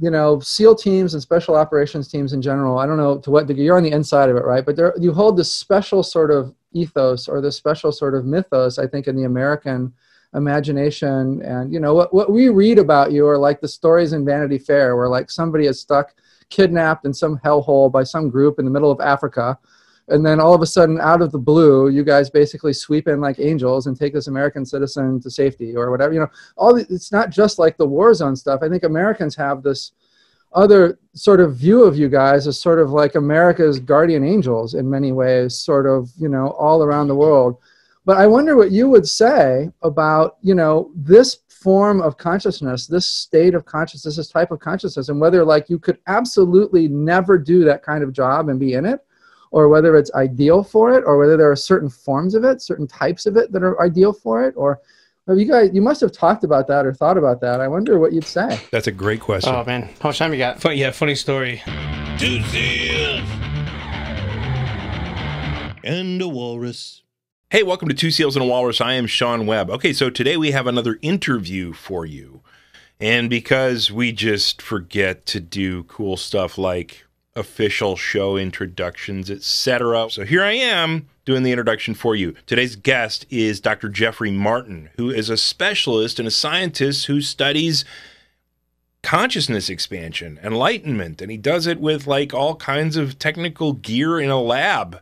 you know, SEAL teams and special operations teams in general, I don't know to what degree you're on the inside of it, right? But there, you hold this special sort of ethos or this special sort of mythos, I think, in the American imagination. And, you know, what, what we read about you are like the stories in Vanity Fair where like somebody is stuck, kidnapped in some hellhole by some group in the middle of Africa and then all of a sudden out of the blue you guys basically sweep in like angels and take this american citizen to safety or whatever you know. All the, it's not just like the war zone stuff. I think americans have this other sort of view of you guys as sort of like america's guardian angels in many ways sort of you know all around the world. But i wonder what you would say about you know this form of consciousness this state of consciousness this type of consciousness and whether like you could absolutely never do that kind of job and be in it or whether it's ideal for it, or whether there are certain forms of it, certain types of it that are ideal for it, or you guys, you must have talked about that or thought about that. I wonder what you'd say. That's a great question. Oh man, how much time you got? Fun, yeah, funny story. Two seals and a walrus. Hey, welcome to Two Seals and a Walrus. I am Sean Webb. Okay, so today we have another interview for you. And because we just forget to do cool stuff like official show introductions, etc. So here I am doing the introduction for you. Today's guest is Dr. Jeffery Martin, who is a specialist and a scientist who studies consciousness expansion, enlightenment, and he does it with like all kinds of technical gear in a lab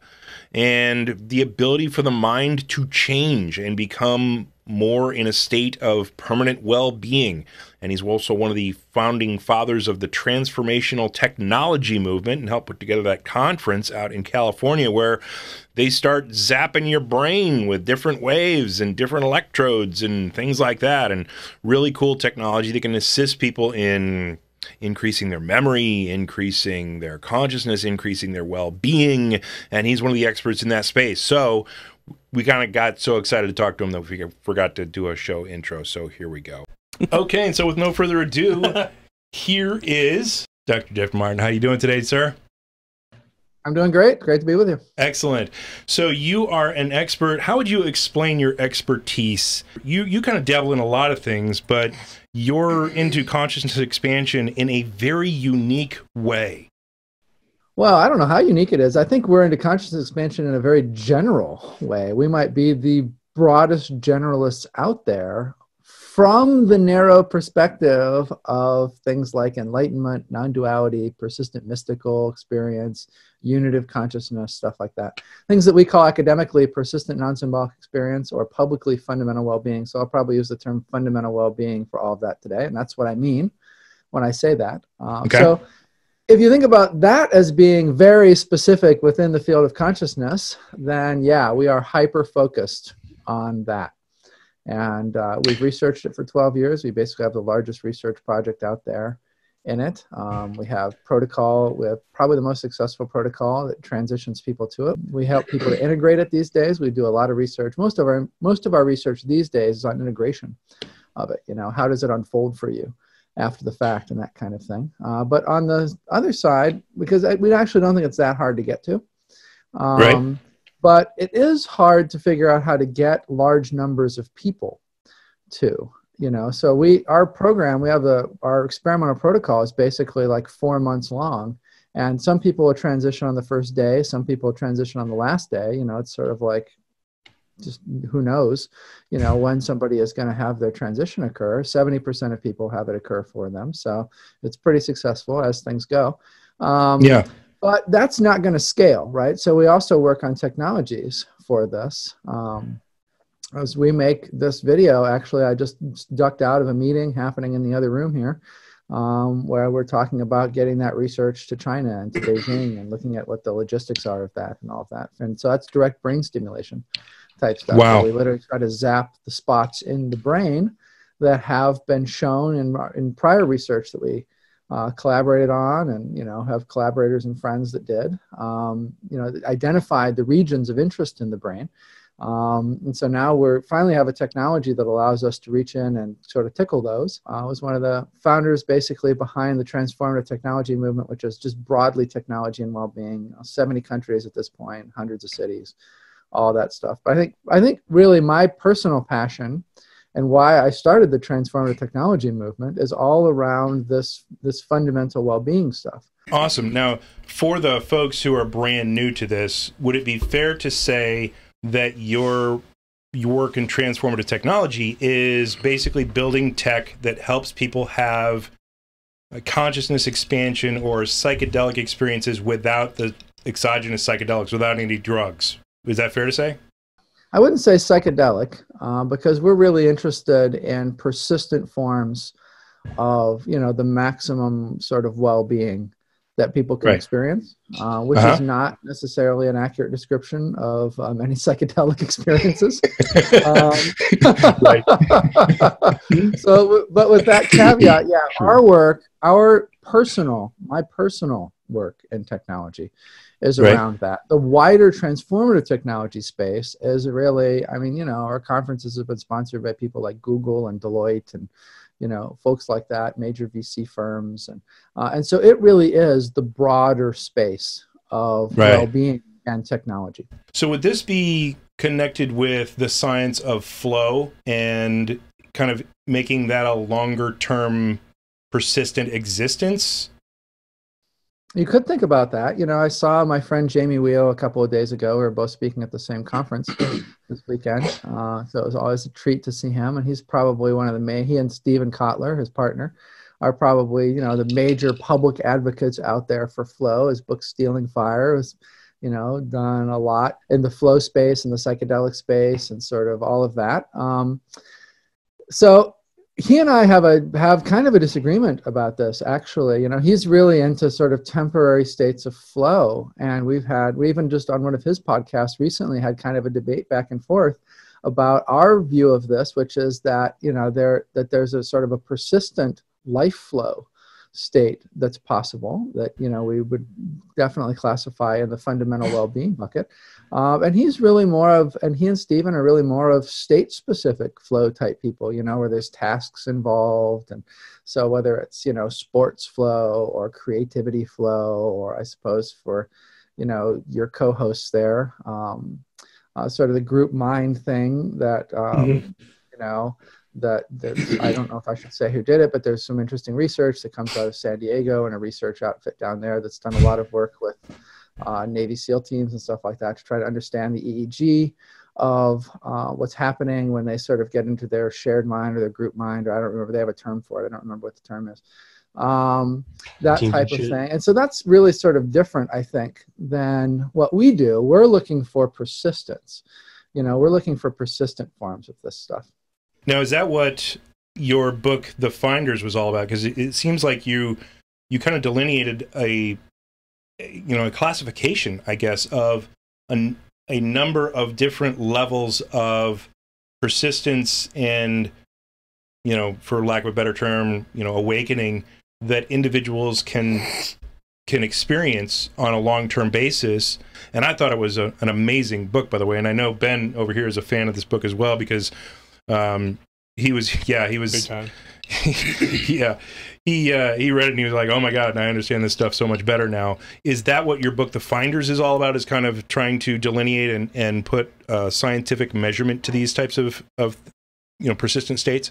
and the ability for the mind to change and become more in a state of permanent well being. And he's also one of the founding fathers of the transformational technology movement and helped put together that conference out in California where they start zapping your brain with different waves and different electrodes and things like that. And really cool technology that can assist people in increasing their memory, increasing their consciousness, increasing their well being. And he's one of the experts in that space. So we kind of got so excited to talk to him that we forgot to do a show intro. So here we go. okay, and so with no further ado, here is Dr. Jeff Martin. How you doing today, sir? I'm doing great. Great to be with you. Excellent. So you are an expert. How would you explain your expertise? You you kind of dabble in a lot of things, but you're into consciousness expansion in a very unique way. Well, I don't know how unique it is. I think we're into consciousness expansion in a very general way. We might be the broadest generalists out there from the narrow perspective of things like enlightenment, non duality, persistent mystical experience, unitive consciousness, stuff like that. Things that we call academically persistent non symbolic experience or publicly fundamental well being. So I'll probably use the term fundamental well being for all of that today. And that's what I mean when I say that. Um, okay. So if you think about that as being very specific within the field of consciousness, then yeah, we are hyper focused on that. And uh, we've researched it for 12 years. We basically have the largest research project out there in it. Um, we have protocol, we have probably the most successful protocol that transitions people to it. We help people to integrate it these days. We do a lot of research. Most of our most of our research these days is on integration of it. You know, how does it unfold for you after the fact and that kind of thing. Uh, but on the other side, because I, we actually don't think it's that hard to get to. Um, right but it is hard to figure out how to get large numbers of people to you know so we our program we have a our experimental protocol is basically like four months long and some people will transition on the first day some people transition on the last day you know it's sort of like just who knows you know when somebody is going to have their transition occur 70% of people have it occur for them so it's pretty successful as things go um, yeah but that's not going to scale, right? So we also work on technologies for this. Um, as we make this video, actually, I just ducked out of a meeting happening in the other room here, um, where we're talking about getting that research to China and to Beijing and looking at what the logistics are of that and all of that. And so that's direct brain stimulation type stuff. Wow. So we literally try to zap the spots in the brain that have been shown in, in prior research that we uh, collaborated on and you know have collaborators and friends that did um, you know identified the regions of interest in the brain um, and so now we're finally have a technology that allows us to reach in and sort of tickle those. Uh, I was one of the founders basically behind the transformative technology movement, which is just broadly technology and well-being. 70 countries at this point, hundreds of cities, all that stuff. But I think I think really my personal passion and why I started the transformative technology movement is all around this this fundamental well-being stuff. Awesome. Now, for the folks who are brand new to this, would it be fair to say that your your work in transformative technology is basically building tech that helps people have a consciousness expansion or psychedelic experiences without the exogenous psychedelics, without any drugs? Is that fair to say? I wouldn't say psychedelic uh, because we're really interested in persistent forms of you know the maximum sort of well-being that people can Right. experience, uh, which Uh-huh. is not necessarily an accurate description of uh, many psychedelic experiences. um, so, but with that caveat, yeah, our work, our personal, my personal work in technology is Right. around that. The wider transformative technology space is really, I mean, you know, our conferences have been sponsored by people like Google and Deloitte and, you know, folks like that, major VC firms. And, uh, and so it really is the broader space of Right. well-being and technology. So would this be connected with the science of flow and kind of making that a longer term persistent existence? You could think about that. You know, I saw my friend Jamie Wheal a couple of days ago. We were both speaking at the same conference this weekend. Uh, so it was always a treat to see him. And he's probably one of the main, he and Steven Kotler, his partner, are probably, you know, the major public advocates out there for flow. His book, Stealing Fire, was, you know, done a lot in the flow space and the psychedelic space and sort of all of that. Um, so he and I have a have kind of a disagreement about this actually. You know, he's really into sort of temporary states of flow, and we've had we even just on one of his podcasts recently had kind of a debate back and forth about our view of this, which is that you know there that there's a sort of a persistent life flow state that's possible that you know we would definitely classify in the fundamental well-being bucket. Um, and he's really more of and he and steven are really more of state specific flow type people you know where there's tasks involved. And so whether it's you know sports flow or creativity flow or i suppose for you know your co-hosts there um, uh, sort of the group mind thing that um, you know that, that I don't know if I should say who did it, but there's some interesting research that comes out of San Diego and a research outfit down there that's done a lot of work with uh, Navy SEAL teams and stuff like that to try to understand the EEG of uh, what's happening when they sort of get into their shared mind or their group mind, or I don't remember, they have a term for it. I don't remember what the term is. Um, that type of thing. And so that's really sort of different, I think, than what we do. We're looking for persistence. You know, we're looking for persistent forms of this stuff. Now, is that what your book, The Finders, was all about? Because it, it seems like you you kind of delineated a you know a classification, I guess, of a, a number of different levels of persistence and you know, for lack of a better term, you know, awakening that individuals can can experience on a long term basis. And I thought it was a, an amazing book, by the way. And I know Ben over here is a fan of this book as well because um, he was, yeah, he Big was, time. yeah, he uh, he read it and he was like, oh my god, and I understand this stuff so much better now. Is that what your book, The Finders, is all about? Is kind of trying to delineate and and put uh, scientific measurement to these types of of you know persistent states?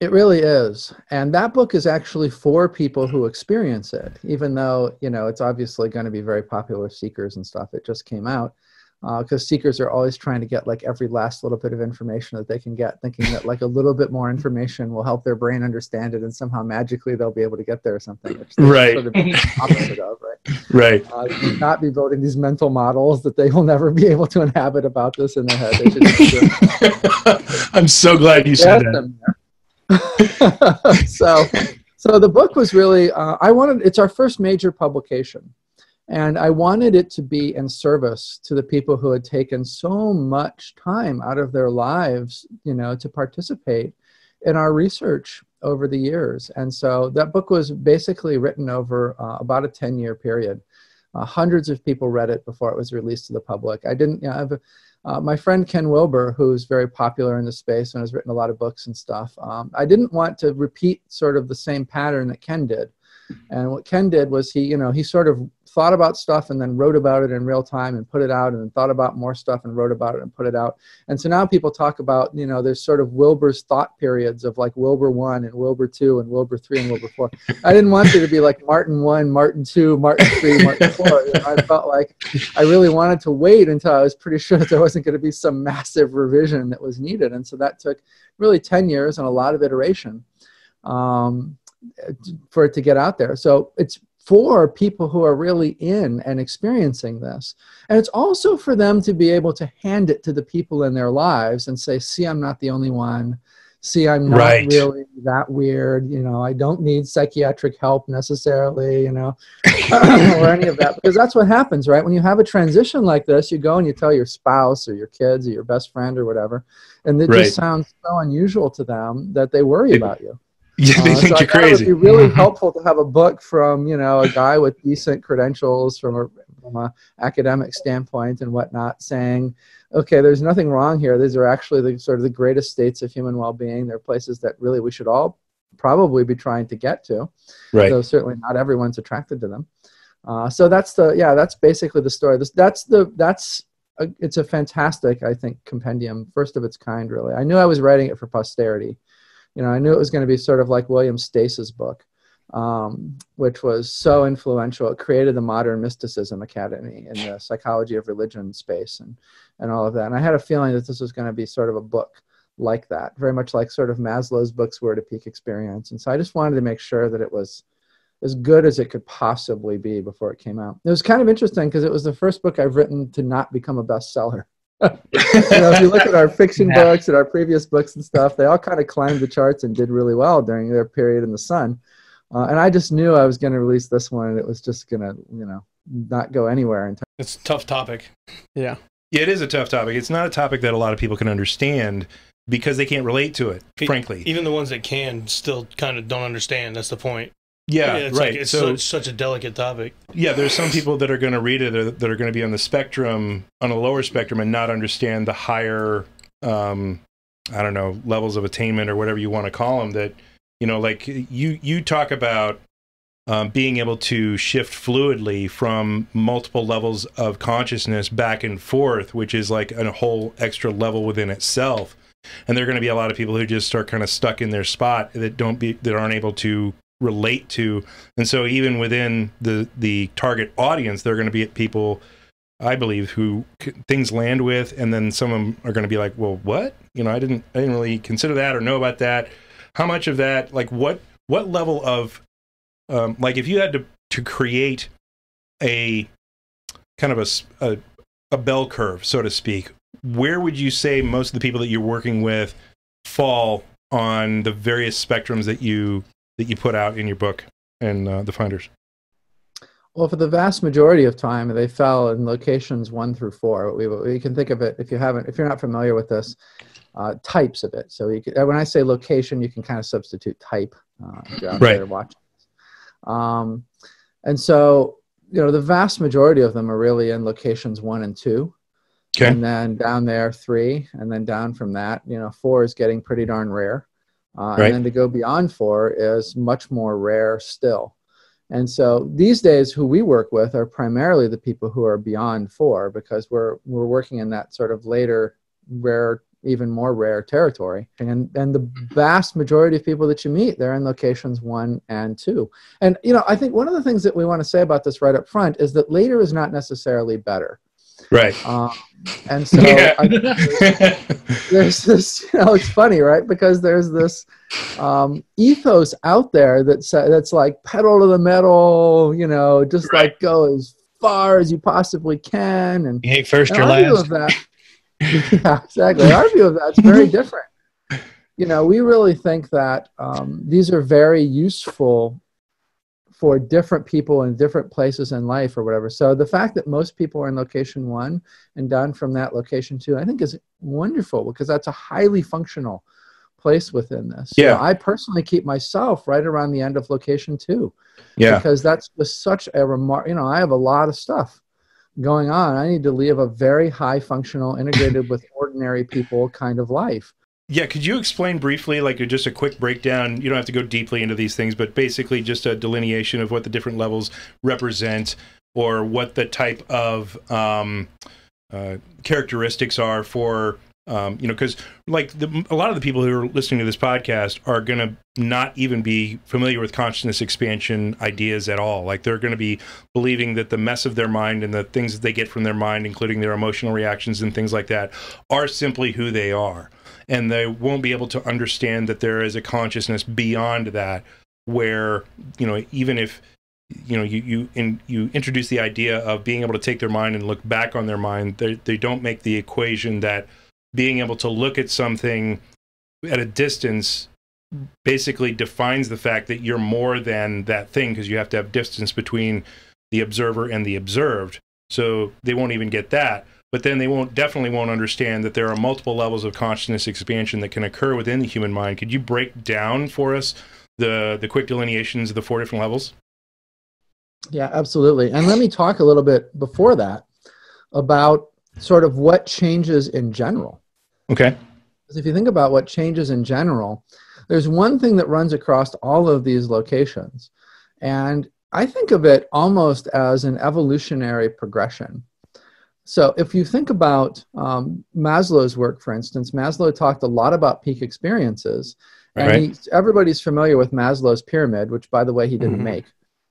It really is. And that book is actually for people who experience it, even though, you know, it's obviously going to be very popular with seekers and stuff. It just came out because seekers are always trying to get like every last little bit of information that they can get, thinking that like a little bit more information will help their brain understand it and somehow magically they'll be able to get there or something, which Right. sort of opposite of, right? Right. Uh, not be building these mental models that they will never be able to inhabit about this in their head. Just I'm so glad you said that. So, so the book was really. Uh, I wanted. It's our first major publication, and I wanted it to be in service to the people who had taken so much time out of their lives, you know, to participate in our research over the years. And so that book was basically written over uh, about a ten-year period. Uh, hundreds of people read it before it was released to the public. I didn't. You know, uh, my friend Ken Wilber, who's very popular in the space and has written a lot of books and stuff, um, I didn't want to repeat sort of the same pattern that Ken did. And what Ken did was he, you know, he sort of thought about stuff and then wrote about it in real time and put it out and then thought about more stuff and wrote about it and put it out. And so now people talk about you know there's sort of wilber's thought periods of like wilber 1 and wilber 2 and wilber 3 and wilber 4 i didn't want there to be like martin 1 martin 2 martin 3 martin 4 you know, i felt like i really wanted to wait until i was pretty sure that there wasn't going to be some massive revision that was needed. And so that took really 10 years and a lot of iteration um, for it to get out there. So it's for people who are really in and experiencing this. And it's also for them to be able to hand it to the people in their lives and say, see, I'm not the only one. See, I'm not Right. really that weird. You know, I don't need psychiatric help necessarily, you know, or any of that. Because that's what happens, right? When you have a transition like this, you go and you tell your spouse or your kids or your best friend or whatever. And it Right. just sounds so unusual to them that they worry It- about you. Yeah, they Uh, think so you're crazy. It would be really Mhm. helpful to have a book from you know a guy with decent credentials from a from a academic standpoint and whatnot, saying, okay, there's nothing wrong here. These are actually the sort of the greatest states of human well-being. They're places that really we should all probably be trying to get to. Right. Though certainly not everyone's attracted to them. Uh, so that's the yeah that's basically the story. This that's the that's a, it's a fantastic I think compendium, first of its kind really. I knew I was writing it for posterity you know, I knew it was going to be sort of like William Stace's book, um, which was so influential. It created the Modern Mysticism Academy in the psychology of religion space and, and all of that. And I had a feeling that this was going to be sort of a book like that, very much like sort of Maslow's books were to peak experience. And so I just wanted to make sure that it was as good as it could possibly be before it came out. It was kind of interesting because it was the first book I've written to not become a bestseller know, if you look at our fiction Yeah. books and our previous books and stuff, they all kind of climbed the charts and did really well during their period in the sun. Uh, and I just knew I was going to release this one, and it was just going to, you know, not go anywhere. In It's a tough topic. Yeah. Yeah, it is a tough topic. It's not a topic that a lot of people can understand because they can't relate to it, frankly. Even the ones that can still kind of don't understand. That's the point. Yeah, it's right. Like, it's so, such, such a delicate topic. yeah, there's some people that are going to read it that that are going to be on the spectrum, on a lower spectrum, and not understand the higher, um, I don't know, levels of attainment or whatever you want to call them. That you know, like you you talk about um, being able to shift fluidly from multiple levels of consciousness back and forth, which is like a whole extra level within itself. And there are going to be a lot of people who just are kind of stuck in their spot that don't be that aren't able to relate to. And so even within the the target audience, there are going to be people, I believe, who things land with, and then some of them are going to be like, "Well, what? You know, I didn't I didn't really consider that or know about that. How much of that? Like, what what level of um, like if you had to to create a kind of a a bell curve, so to speak, where would you say most of the people that you're working with fall on the various spectrums that you that you put out in your book and uh, the finders? Well, for the vast majority of time, they fell in locations one through four. We, we can think of it if you haven't, if you're not familiar with this, uh, types of it. So you could, when I say location, you can kind of substitute type. Uh, if you're out Right. there watching. Um, and so, you know, the vast majority of them are really in locations one and two. Okay. And then down there, three. And then down from that, you know, four is getting pretty darn rare. Uh, Right. And then to go beyond four is much more rare still. And so these days, who we work with are primarily the people who are beyond four because we're we're working in that sort of later, rare, even more rare territory. And and the vast majority of people that you meet, they're in locations one and two. And you know, I think one of the things that we want to say about this right up front is that later is not necessarily better. Right. Um, and so I, there's this you know it's funny right because there's this um, ethos out there that's that's like pedal to the metal you know just Right. like go as far as you possibly can and You ain't first and or last. of that yeah exactly our view of that's very different you know we really think that um, these are very useful for different people in different places in life or whatever so the fact that most people are in location one and done from that location two i think is wonderful because that's a highly functional place within this Yeah. i personally keep myself right around the end of location two yeah. because that's just such a remark. You know, I have a lot of stuff going on. I need to live a very high functional, integrated with ordinary people kind of life. Yeah, could you explain briefly, like just a quick breakdown? You don't have to go deeply into these things, but basically just a delineation of what the different levels represent. or what the type of um, uh, characteristics are for um, you know because like the, a lot of the people who are listening to this podcast are going to not even be familiar with consciousness expansion ideas at all like they're going to be believing that the mess of their mind and the things that they get from their mind including their emotional reactions and things like that are simply who they are and they won't be able to understand that there is a consciousness beyond that where you know even if you know you you in, you introduce the idea of being able to take their mind and look back on their mind they, they don't make the equation that being able to look at something at a distance basically defines the fact that you're more than that thing because you have to have distance between the observer and the observed. So they won't even get that but then they won't definitely won't understand that there are multiple levels of consciousness expansion that can occur within the human mind could you break down for us the the quick delineations of the four different levels Yeah, absolutely. And let me talk a little bit before that about sort of what changes in general. okay Because if you think about what changes in general, there's one thing that runs across all of these locations. And I think of it almost as an evolutionary progression. So if you think about um, Maslow's work, for instance, Maslow talked a lot about peak experiences. And Right. he, everybody's familiar with Maslow's pyramid, which, by the way, he didn't Mhm. make.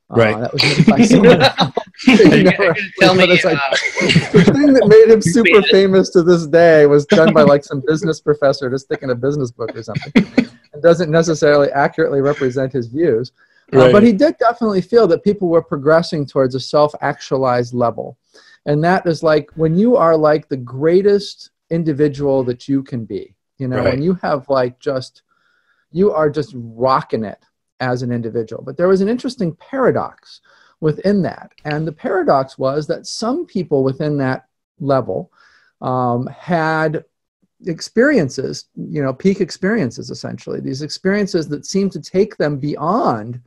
Right. Uh, that was made by someone else. Tell me, like- uh, the thing that made him super famous to this day was done by like some business professor to stick in a business book or something. It doesn't necessarily accurately represent his views. Uh, Right. but he did definitely feel that people were progressing towards a self actualized level. And that is like when you are like the greatest individual that you can be, you know, Right. when you have like just, you are just rocking it as an individual. But there was an interesting paradox within that. And the paradox was that some people within that level um, had experiences, you know, peak experiences essentially, these experiences that seemed to take them beyond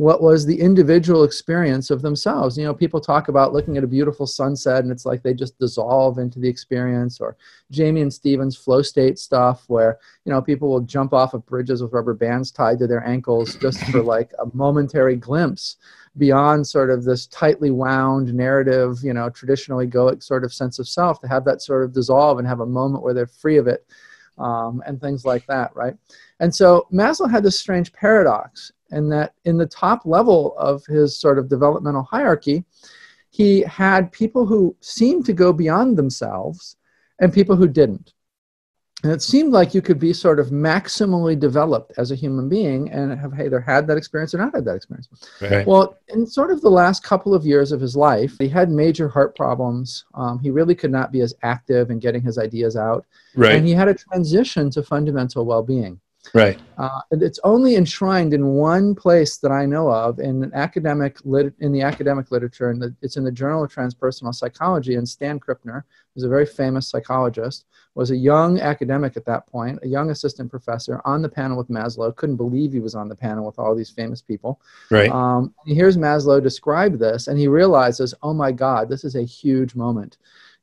what was the individual experience of themselves. You know, people talk about looking at a beautiful sunset and it's like they just dissolve into the experience, or Jamie and Stevens flow state stuff where, you know, people will jump off of bridges with rubber bands tied to their ankles just for like a momentary glimpse beyond sort of this tightly wound narrative, you know, traditional egoic sort of sense of self to have that sort of dissolve and have a moment where they're free of it um, and things like that, right? And so Maslow had this strange paradox in that in the top level of his sort of developmental hierarchy, he had people who seemed to go beyond themselves and people who didn't. And it seemed like you could be sort of maximally developed as a human being and have either had that experience or not had that experience. right Well, in sort of the last couple of years of his life, he had major heart problems. Um, he really could not be as active in getting his ideas out. right And he had a transition to fundamental well being. Right Uh, it's only enshrined in one place that I know of in an academic lit- in the academic literature, and it's in the Journal of Transpersonal Psychology. And Stan Krippner, who's a very famous psychologist, was a young academic at that point, a young assistant professor on the panel with Maslow. Couldn't believe he was on the panel with all these famous people. right Um, he hears Maslow describe this, and he realizes, oh my God, this is a huge moment.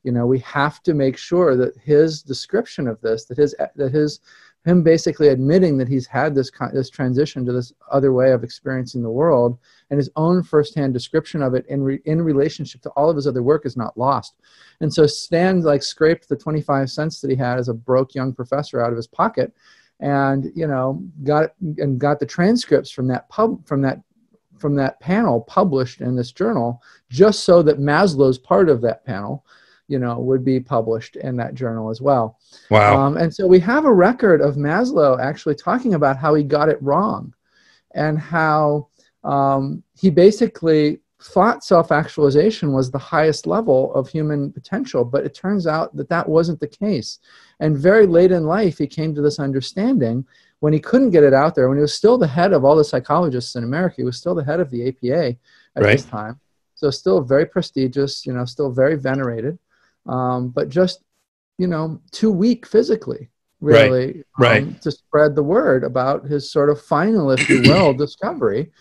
You know, we have to make sure that his description of this, that his that his him basically admitting that he's had this this transition to this other way of experiencing the world, and his own firsthand description of it in re, in relationship to all of his other work is not lost. And so Stan like scraped the twenty five cents that he had as a broke young professor out of his pocket, and you know got and got the transcripts from that pub from that from that panel published in this journal just so that Maslow's part of that panel, you know, would be published in that journal as well. wow Um, and so we have a record of Maslow actually talking about how he got it wrong and how um, he basically thought self actualization was the highest level of human potential, but it turns out that that wasn't the case. And very late in life, he came to this understanding when he couldn't get it out there, when he was still the head of all the psychologists in America, he was still the head of the APA at Right. this time. So still very prestigious, you know, still very venerated, um, but just, you know, too weak physically, really, Right. um, to spread the word about his sort of final, if you will, discovery,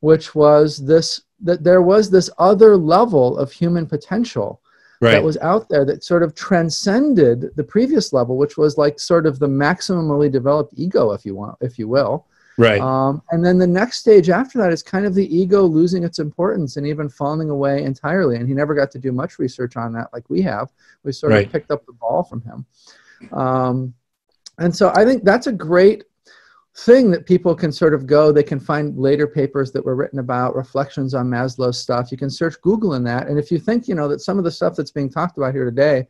which was this that there was this other level of human potential right that was out there that sort of transcended the previous level, which was like sort of the maximally developed ego, if you want, if you will. Right. Um, and then the next stage after that is kind of the ego losing its importance and even falling away entirely. And he never got to do much research on that like we have. We sort Right. of picked up the ball from him. Um, and so I think that's a great thing that people can sort of go they can find later papers that were written about reflections on maslow's stuff you can search google in that and if you think you know that some of the stuff that's being talked about here today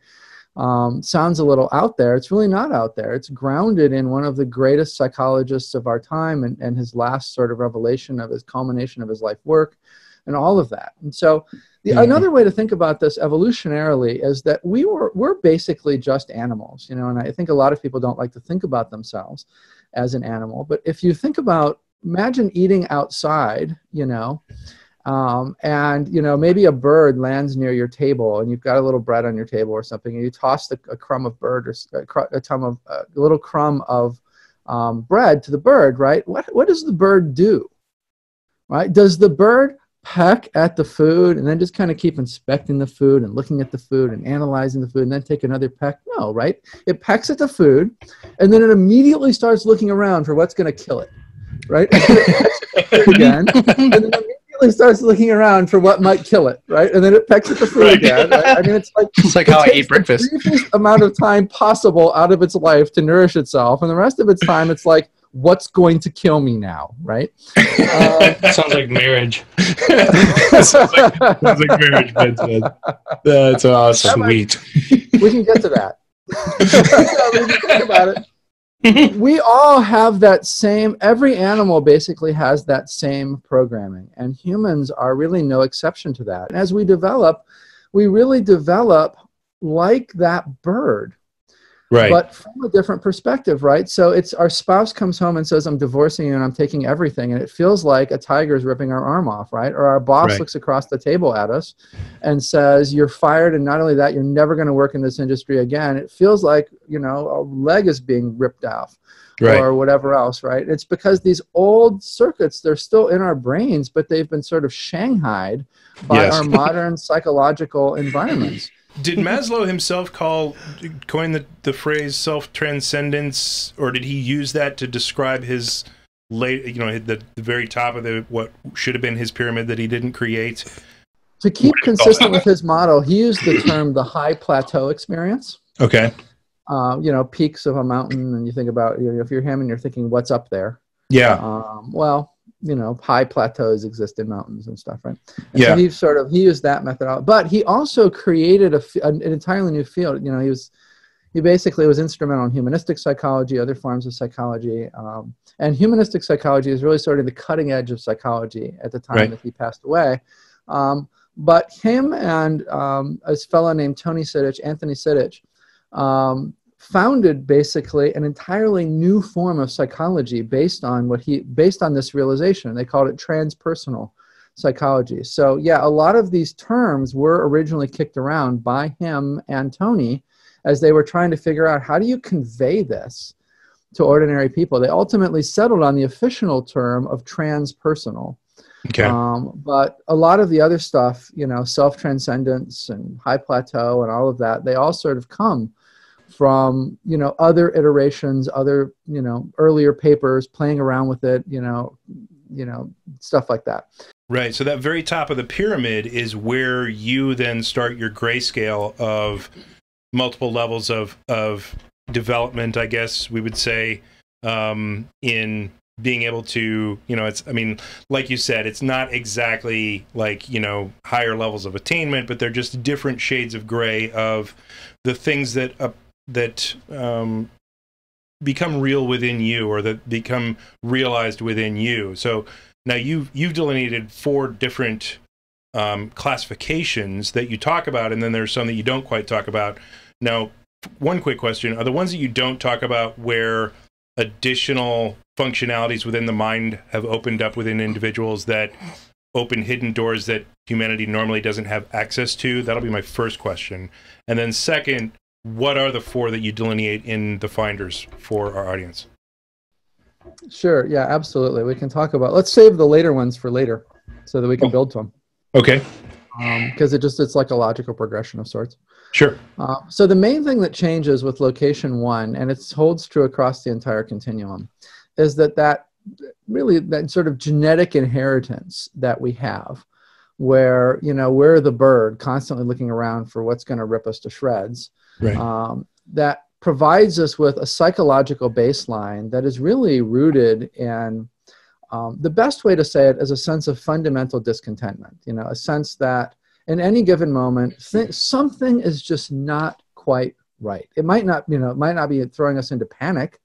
um, sounds a little out there it's really not out there it's grounded in one of the greatest psychologists of our time and, and his last sort of revelation of his culmination of his life work and all of that and so the, Mhm. another way to think about this evolutionarily is that we were we're basically just animals you know and i think a lot of people don't like to think about themselves as an animal. But if you think about, imagine eating outside, you know, um, and you know maybe a bird lands near your table, and you've got a little bread on your table or something, and you toss the, a crumb of bird or a, cr- a, of, a little crumb of um, bread to the bird, right? What what does the bird do? Right? Does the bird peck at the food and then just kind of keep inspecting the food and looking at the food and analyzing the food and then take another peck? No, right? It pecks at the food and then it immediately starts looking around for what's going to kill it, right? again, and then immediately starts looking around for what might kill it, right? And then it pecks at the food Right. again. Right? I mean, it's like It's like it how I eat breakfast. The briefest amount of time possible out of its life to nourish itself, and the rest of its time, it's like, what's going to kill me now, right? Uh, Sounds like marriage. Sounds like, sounds like marriage, Vincent. That's awesome. Sweet. we can get to that. we can think about it. we all have that same every animal basically has that same programming and humans are really no exception to that. And as we develop we really develop like that bird Right. but from a different perspective, right? So it's our spouse comes home and says, I'm divorcing you and I'm taking everything. And it feels like a tiger is ripping our arm off, right? Or our boss Right. looks across the table at us and says, You're fired. And not only that, you're never going to work in this industry again. It feels like, you know, a leg is being ripped off right. or whatever else, right? It's because these old circuits, they're still in our brains, but they've been sort of shanghaied by Yes. our modern psychological environments. Did Maslow himself call coin the, the phrase self transcendence, or did he use that to describe his late, you know, the, the very top of the what should have been his pyramid that he didn't create? To keep consistent with his model, he used the term the high plateau experience. Okay. Uh, you know, peaks of a mountain, and you think about you know, if you're him and you're thinking, what's up there? Yeah. Um, well, you know, high plateaus exist in mountains and stuff, right? And Yeah. So he sort of he used that methodology, but he also created a, f- an entirely new field. You know, he was he basically was instrumental in humanistic psychology, other forms of psychology, um, and humanistic psychology is really sort of the cutting edge of psychology at the time Right. that he passed away. Um, but him and um, a fellow named Tony Sutich, Anthony Sutich, um, founded basically an entirely new form of psychology based on what he based on this realization. They called it transpersonal psychology. So yeah, a lot of these terms were originally kicked around by him and Tony as they were trying to figure out how do you convey this to ordinary people. They ultimately settled on the official term of transpersonal. Okay. Um, but a lot of the other stuff, you know, self transcendence and high plateau and all of that, they all sort of come from you know other iterations, other you know earlier papers, playing around with it, you know, you know stuff like that. Right. So that very top of the pyramid is where you then start your grayscale of multiple levels of of development. I guess we would say um, in being able to, you know, it's. I mean, like you said, it's not exactly like you know higher levels of attainment, but they're just different shades of gray of the things that uh, that um, become real within you or that become realized within you. So now you've you've delineated four different um, classifications that you talk about, and then there's some that you don't quite talk about. Now, one quick question: Are the ones that you don't talk about where additional functionalities within the mind have opened up within individuals that open hidden doors that humanity normally doesn't have access to? That'll be my first question. And then second, what are the four that you delineate in the finders for our audience? Sure, yeah, absolutely. We can talk about. Let's save the later ones for later, so that we can build to them. Okay. Because it just it's like a logical progression of sorts. Sure. Uh, so the main thing that changes with location one, and it holds true across the entire continuum, is that that really that sort of genetic inheritance that we have where you know we're the bird constantly looking around for what's going to rip us to shreds Right. um, that provides us with a psychological baseline that is really rooted in um, the best way to say it is a sense of fundamental discontentment you know a sense that in any given moment th- something is just not quite right it might not you know it might not be throwing us into panic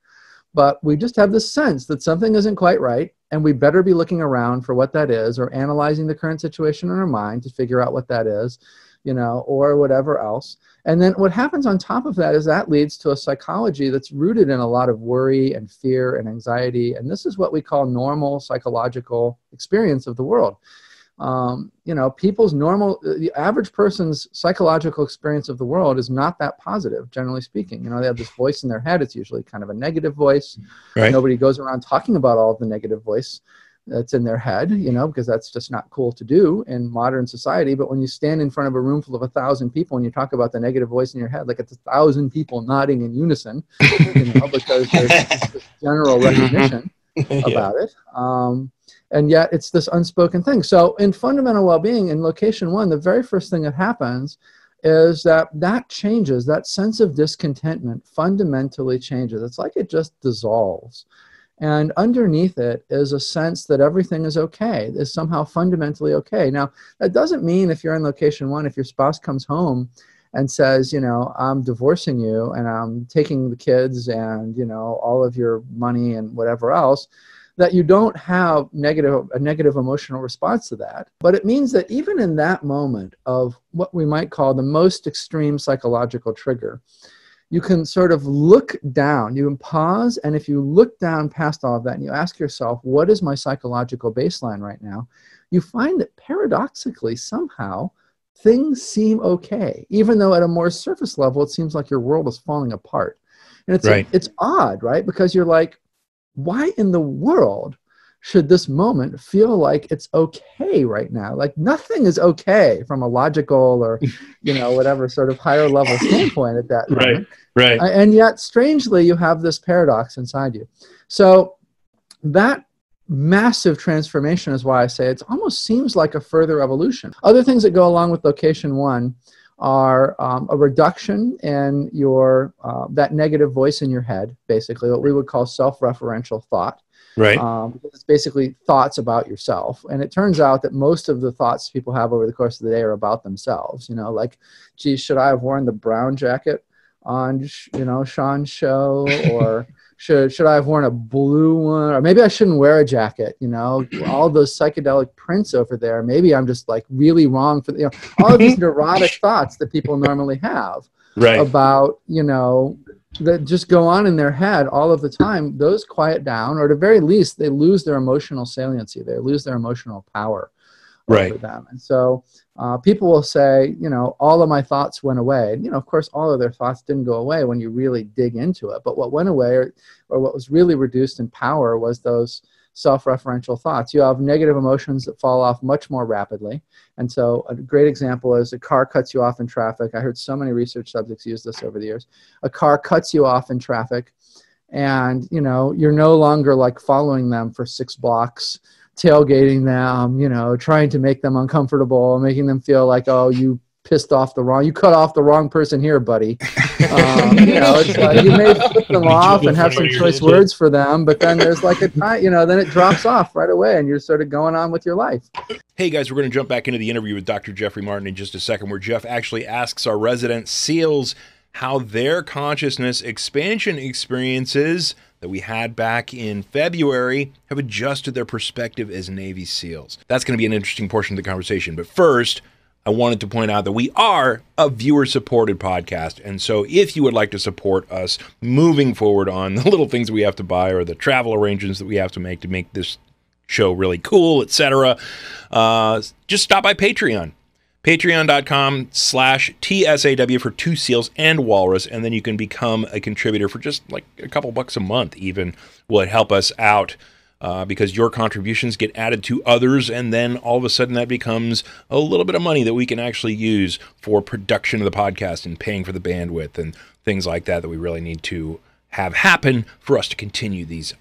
but we just have this sense that something isn't quite right and we better be looking around for what that is or analyzing the current situation in our mind to figure out what that is you know or whatever else and then what happens on top of that is that leads to a psychology that's rooted in a lot of worry and fear and anxiety. And this is what we call normal psychological experience of the world. Um, you know people's normal the average person's psychological experience of the world is not that positive generally speaking. You know they have this voice in their head. It's usually kind of a negative voice. Right. nobody goes around talking about all of the negative voice that's in their head you know because that's just not cool to do in modern society but when you stand in front of a room full of a thousand people and you talk about the negative voice in your head like it's a thousand people nodding in unison you know because there's this general recognition about it. Um, and yet it's this unspoken thing. So in fundamental well-being in location one, the very first thing that happens is that that changes, that sense of discontentment fundamentally changes. It's like it just dissolves. And underneath it is a sense that everything is okay, is somehow fundamentally okay. Now, that doesn't mean if you're in location one, if your spouse comes home and says, you know, I'm divorcing you and I'm taking the kids and, you know, all of your money and whatever else, that you don't have negative a negative emotional response to that. But it means that even in that moment of what we might call the most extreme psychological trigger, you can sort of look down, you can pause, and if you look down past all of that and you ask yourself, what is my psychological baseline right now? You find that paradoxically, somehow, things seem okay, even though at a more surface level, it seems like your world is falling apart. And it's, Right. it's odd, right? Because you're like, why in the world should this moment feel like it's okay right now? Like nothing is okay from a logical or, you know, whatever sort of higher level standpoint at that Right. moment. Right. Uh, and yet strangely you have this paradox inside you so that massive transformation is why i say it almost seems like a further evolution other things that go along with location one are um, a reduction in your uh, that negative voice in your head basically what we would call self-referential thought Right. um, it's basically thoughts about yourself and it turns out that most of the thoughts people have over the course of the day are about themselves you know like gee should i have worn the brown jacket on you know sean's show or should should i have worn a blue one or maybe i shouldn't wear a jacket you know all those psychedelic prints over there maybe i'm just like really wrong for you know all of these neurotic thoughts that people normally have right. about you know that just go on in their head all of the time those quiet down or at the very least they lose their emotional saliency they lose their emotional power over Right. them and so uh, people will say you know all of my thoughts went away and you know of course all of their thoughts didn't go away when you really dig into it but what went away or, or what was really reduced in power was those self-referential thoughts you have negative emotions that fall off much more rapidly and so a great example is a car cuts you off in traffic. I heard so many research subjects use this over the years. A car cuts you off in traffic and you know you're no longer like following them for six blocks tailgating them you know trying to make them uncomfortable making them feel like oh you pissed off the wrong you cut off the wrong person here buddy um, you know it's like you may flip them off and have some choice words for them but then there's like a time you know then it drops off right away and you're sort of going on with your life Hey guys, we're going to jump back into the interview with Dr. Jeffery Martin in just a second, where Jeff actually asks our resident SEALs how their consciousness expansion experiences that we had back in February have adjusted their perspective as Navy SEALs. That's going to be an interesting portion of the conversation. But first, I wanted to point out that we are a viewer supported podcast. And so if you would like to support us moving forward on the little things we have to buy or the travel arrangements that we have to make to make this show really cool, etc., uh, just stop by Patreon. Patreon.com slash TSAW for two seals and walrus, and then you can become a contributor for just like a couple bucks a month, even would help us out uh, because your contributions get added to others, and then all of a sudden that becomes a little bit of money that we can actually use for production of the podcast and paying for the bandwidth and things like that that we really need to have happen for us to continue these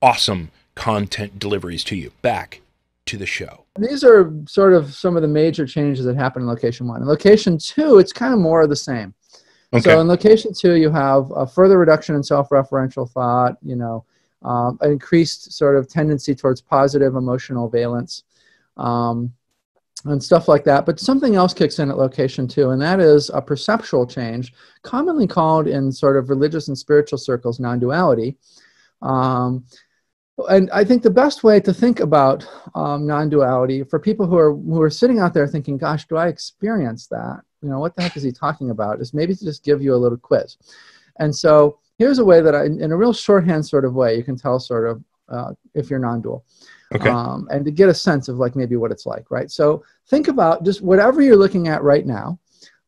awesome content deliveries to you. Back to the show. These are sort of some of the major changes that happen in location one. In location two, it's kind of more of the same. Okay. So in location two, you have a further reduction in self-referential thought, you know, um, an increased sort of tendency towards positive emotional valence, um, and stuff like that. But something else kicks in at location two, and that is a perceptual change, commonly called in sort of religious and spiritual circles non-duality. Um, and I think the best way to think about um, non-duality for people who are who are sitting out there thinking, "Gosh, do I experience that? You know, what the heck is he talking about?" Is maybe to just give you a little quiz. And so here's a way that I, in a real shorthand sort of way, you can tell sort of uh, if you're non-dual, Okay. um, and to get a sense of like maybe what it's like, right? So think about just whatever you're looking at right now.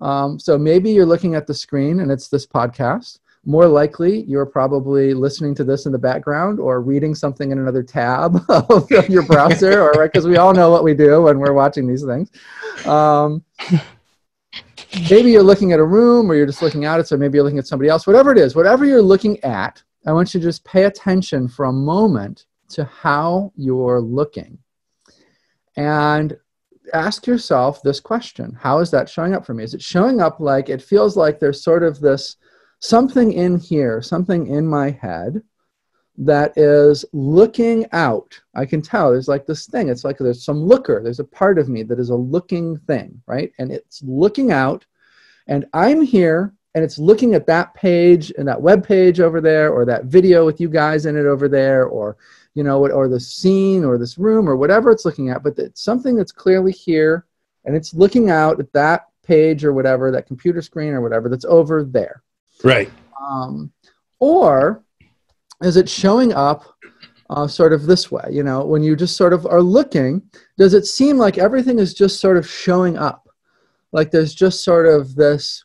Um, so maybe you're looking at the screen and it's this podcast more likely you're probably listening to this in the background or reading something in another tab of your browser or right because we all know what we do when we're watching these things um, maybe you're looking at a room or you're just looking at it so maybe you're looking at somebody else. Whatever it is whatever you're looking at i want you to just pay attention for a moment to how you're looking. And ask yourself this question. How is that showing up for me? Is it showing up like it feels like there's sort of this something in here, something in my head that is looking out. I can tell there's like this thing. It's like there's some looker. There's a part of me that is a looking thing, right? And it's looking out, and I'm here, and it's looking at that page and that web page over there, or that video with you guys in it over there, or you know, or the scene, or this room, or whatever it's looking at. But it's something that's clearly here, and it's looking out at that page or whatever, that computer screen or whatever that's over there. Right. Um, or is it showing up uh, sort of this way? You know, when you just sort of are looking, does it seem like everything is just sort of showing up? Like there's just sort of this,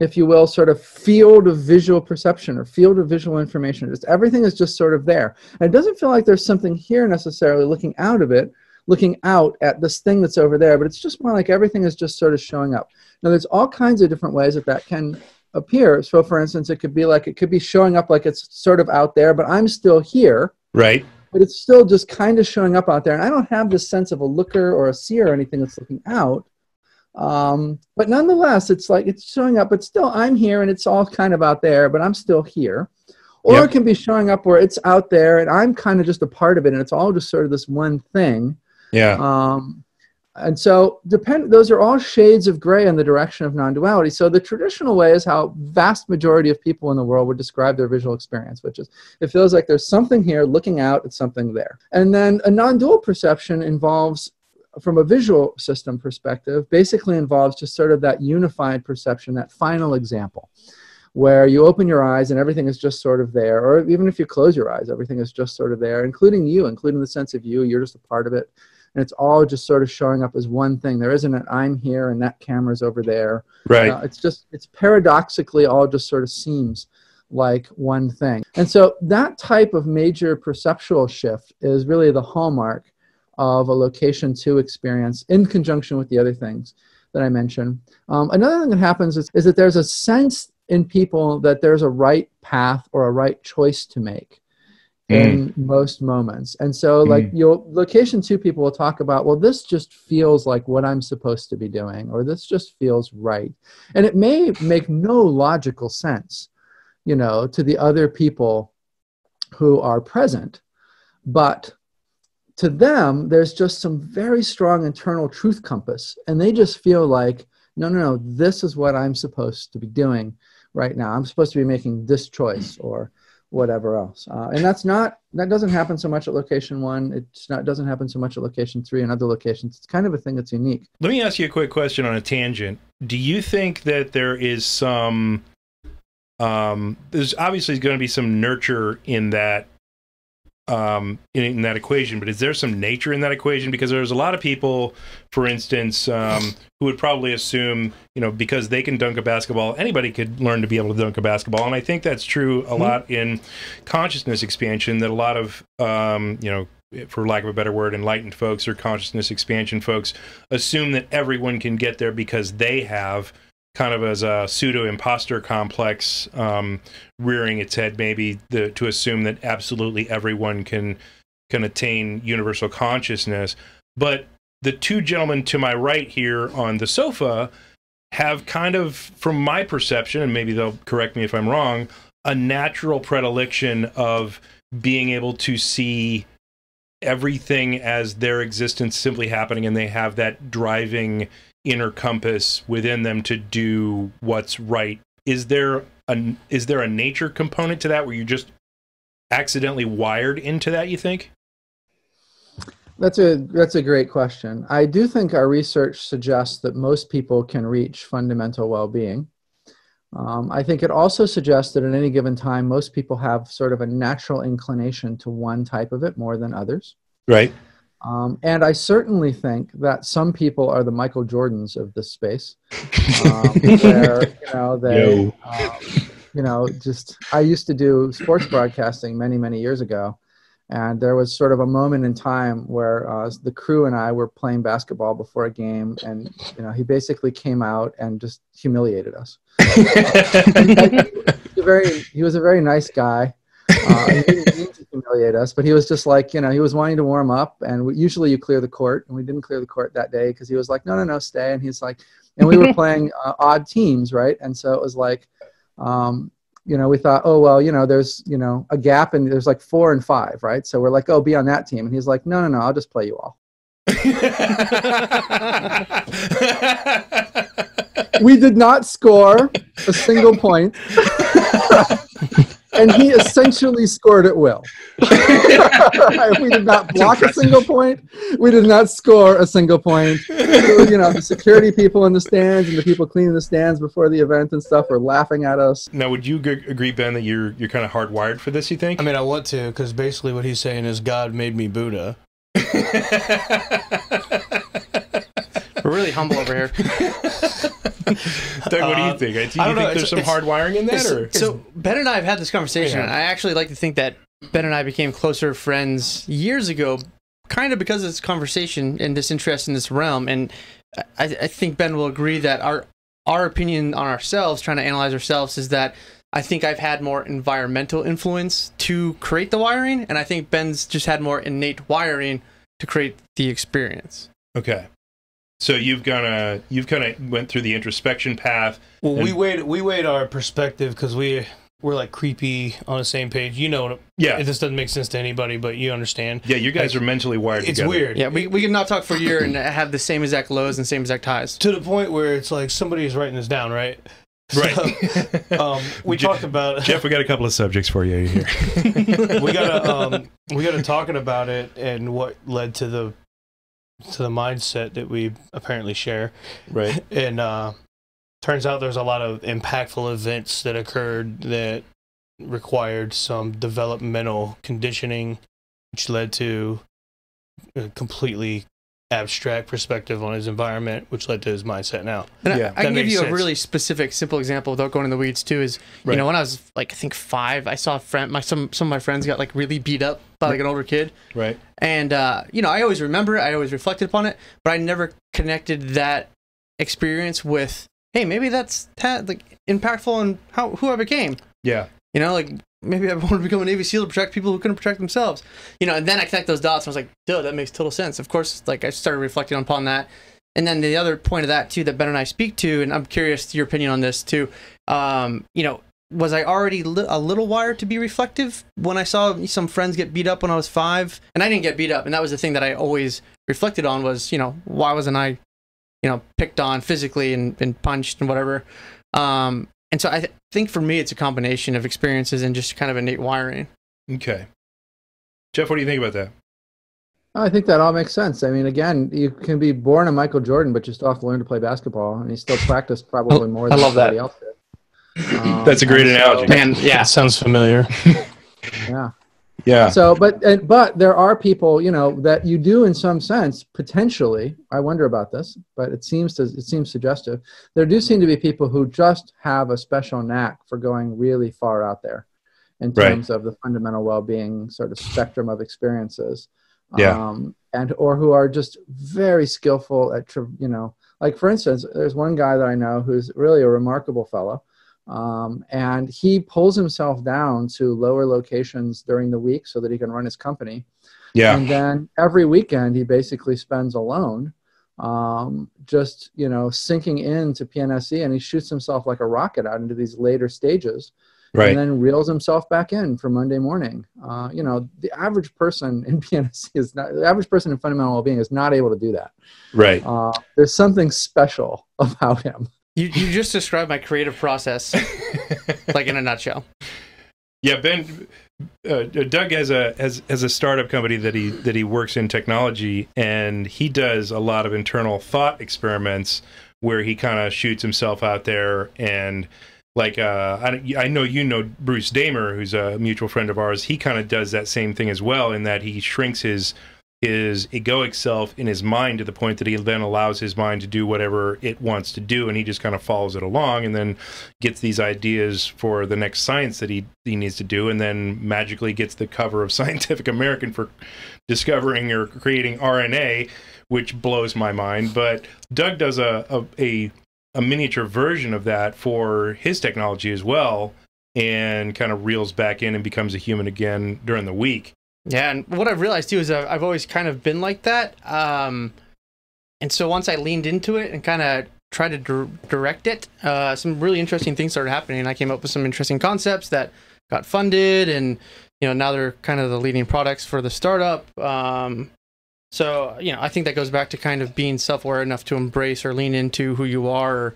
if you will, sort of field of visual perception or field of visual information. Just everything is just sort of there. And it doesn't feel like there's something here necessarily looking out of it, looking out at this thing that's over there, but it's just more like everything is just sort of showing up. Now, there's all kinds of different ways that that can appear. So, for instance, it could be like it could be showing up like it's sort of out there, but I'm still here. Right. But it's still just kind of showing up out there, and I don't have this sense of a looker or a seer or anything that's looking out. Um, but nonetheless, it's like it's showing up, but still I'm here, and it's all kind of out there, but I'm still here. Or Yep. it can be showing up where it's out there, and I'm kind of just a part of it, and it's all just sort of this one thing. Yeah. Um, and so depend those are all shades of gray in the direction of non-duality. So the traditional way is how vast majority of people in the world would describe their visual experience, which is it feels like there's something here looking out at something there. And then a non-dual perception involves from a visual system perspective, basically involves just sort of that unified perception, that final example where you open your eyes and everything is just sort of there, or even if you close your eyes, everything is just sort of there, including you, including the sense of you. You're just a part of it. And it's all just sort of showing up as one thing. There isn't an I'm here and that camera's over there. Right. Uh, it's just, it's paradoxically all just sort of seems like one thing. And so that type of major perceptual shift is really the hallmark of a location two experience in conjunction with the other things that I mentioned. Um, another thing that happens is, is that there's a sense in people that there's a right path or a right choice to make Mm. in most moments. And so mm. like you'll location two people will talk about, well, this just feels like what I'm supposed to be doing, or this just feels right. And it may make no logical sense, you know, to the other people who are present, but to them, there's just some very strong internal truth compass, and they just feel like, no, no, no, this is what I'm supposed to be doing right now. I'm supposed to be making this choice or whatever else. Uh, and that's not that doesn't happen so much at location one. It's not doesn't happen so much at location three and other locations. It's kind of a thing that's unique. Let me ask you a quick question on a tangent. Do you think that there is some um there's obviously going to be some nurture in that um in, in that equation, but is there some nature in that equation because there's a lot of people for instance um who would probably assume, you know, because they can dunk a basketball, anybody could learn to be able to dunk a basketball. And I think that's true a lot in consciousness expansion that a lot of um, you know, for lack of a better word, enlightened folks or consciousness expansion folks assume that everyone can get there because they have kind of as a pseudo imposter complex um, rearing its head, maybe the, to assume that absolutely everyone can can attain universal consciousness. But the two gentlemen to my right here on the sofa have kind of, from my perception, and maybe they'll correct me if I'm wrong, a natural predilection of being able to see everything as their existence simply happening and they have that driving inner compass within them to do what's right is there a is there a nature component to that where you just accidentally wired into that you think That's a that's a great question. I do think our research suggests that most people can reach fundamental well-being. Um, I think it also suggests that at any given time, most people have sort of a natural inclination to one type of it more than others. right Um, and I certainly think that some people are the Michael Jordans of this space, um, where you know they, um, you know, just I used to do sports broadcasting many many years ago, and there was sort of a moment in time where uh, the crew and I were playing basketball before a game, and you know he basically came out and just humiliated us. He was a very he was a very nice guy. Uh, he didn't mean to humiliate us, but he was just like, you know, he was wanting to warm up, and we, usually you clear the court, and we didn't clear the court that day because he was like, no, no, no, stay, and he's like, and we were playing uh, odd teams, right? And so it was like, um, you know, we thought, oh well, you know, there's you know a gap, and there's like four and five, right? So we're like, oh, be on that team, and he's like, no, no, no, I'll just play you all. we did not score a single point. and he essentially scored at will. we did not block a single point. We did not score a single point. You know, the security people in the stands and the people cleaning the stands before the event and stuff were laughing at us. now would you g- agree ben that you're you're kind of hardwired for this you think I mean, I want to because basically what he's saying is God made me Buddha. We're really humble over here. Doug, what do you Uh, think? Do you I don't think know, there's it's- some it's- hardwiring in that, or So Ben and I have had this conversation. Yeah. and I actually like to think that Ben and I became closer friends years ago, kind of because of this conversation and this interest in this realm. And I, I think Ben will agree that our our opinion on ourselves, trying to analyze ourselves, is that I think I've had more environmental influence to create the wiring, and I think Ben's just had more innate wiring to create the experience. okay? So you've kind of you've kind of went through the introspection path. Well, we And- weighed we weighed our perspective because we we're like creepy on the same page. You know, Yeah, this doesn't make sense to anybody, but you understand. yeah. You guys are mentally wired. It's together. weird. Yeah, we, we can not talk for a year and have the same exact lows and same exact highs. to the point where it's like somebody is writing this down, right? Right. So, um, we Je- talked about Jeff, we got a couple of subjects for you here. we got a, um, we got a talking about it and what led to the to the mindset that we apparently share. right. And uh, turns out there's a lot of impactful events that occurred that required some developmental conditioning, which led to a completely abstract perspective on his environment, which led to his mindset now. And I- Yeah, I, that can give makes you a really specific, simple example without going in the weeds too. Is Right. you know when I was like I think five, I saw a friend, my some some of my friends got like really beat up by like an older kid, Right. and uh, you know I always remember, it, I always reflected upon it, but I never connected that experience with hey maybe that's ta- like impactful on how who I became. Yeah. You know, like maybe I want to become a Navy SEAL to protect people who couldn't protect themselves. You know, and then I connect those dots and I was like, dude, that makes total sense. Of course, like I started reflecting upon that. And then the other point of that too that Ben and I speak to, and I'm curious your opinion on this too. Um, you know, was I already li- a little wired to be reflective when I saw some friends get beat up when I was five, and I didn't get beat up, and that was the thing that I always reflected on was, you know, why wasn't I, you know, picked on physically and, and punched and whatever. Um, and so I th- think for me, it's a combination of experiences and just kind of innate wiring. Okay. Jeff, what do you think about that? I think that all makes sense. I mean, again, you can be born a Michael Jordan, but you still have to learn to play basketball, and he still practiced probably more I than love that. anybody else did. Um, That's a great and analogy. Man, yeah. That sounds familiar. yeah. Yeah. So, but and, but there are people, you know, that you do in some sense potentially. I wonder about this, but it seems to it seems suggestive. There do seem to be people who just have a special knack for going really far out there, in Right. terms of the fundamental well-being sort of spectrum of experiences. Yeah. Um, and or who are just very skillful at, you know, like for instance, there's one guy that I know who's really a remarkable fellow. Um, and he pulls himself down to lower locations during the week so that he can run his company. Yeah. And then every weekend he basically spends alone, um, just you know, sinking into PNSE, and he shoots himself like a rocket out into these later stages, Right. and then reels himself back in for Monday morning. Uh, you know, the average person in PNSE is not the average person in fundamental well-being is not able to do that. right. Uh, there's something special about him. You, you just described my creative process, like in a nutshell. Yeah, Ben. Uh, Doug has a has has a startup company that he that he works in technology, and he does a lot of internal thought experiments where he kind of shoots himself out there and. Like uh, I, I know you know Bruce Damer, who's a mutual friend of ours. He kind of does that same thing as well, in that he shrinks his his egoic self in his mind to the point that he then allows his mind to do whatever it wants to do, and he just kind of follows it along, and then gets these ideas for the next science that he he needs to do, and then magically gets the cover of Scientific American for discovering or creating RNA, which blows my mind. But Doug does a a, a, a miniature version of that for his technology as well, and kind of reels back in and becomes a human again during the week. Yeah, and what I've realized too is I've, always kind of been like that. Um, and so once I leaned into it and kind of tried to dir- direct it, uh, some really interesting things started happening. And I came up with some interesting concepts that got funded, and you know now they're kind of the leading products for the startup. Um, so you know I think that goes back to kind of being self-aware enough to embrace or lean into who you are. Or,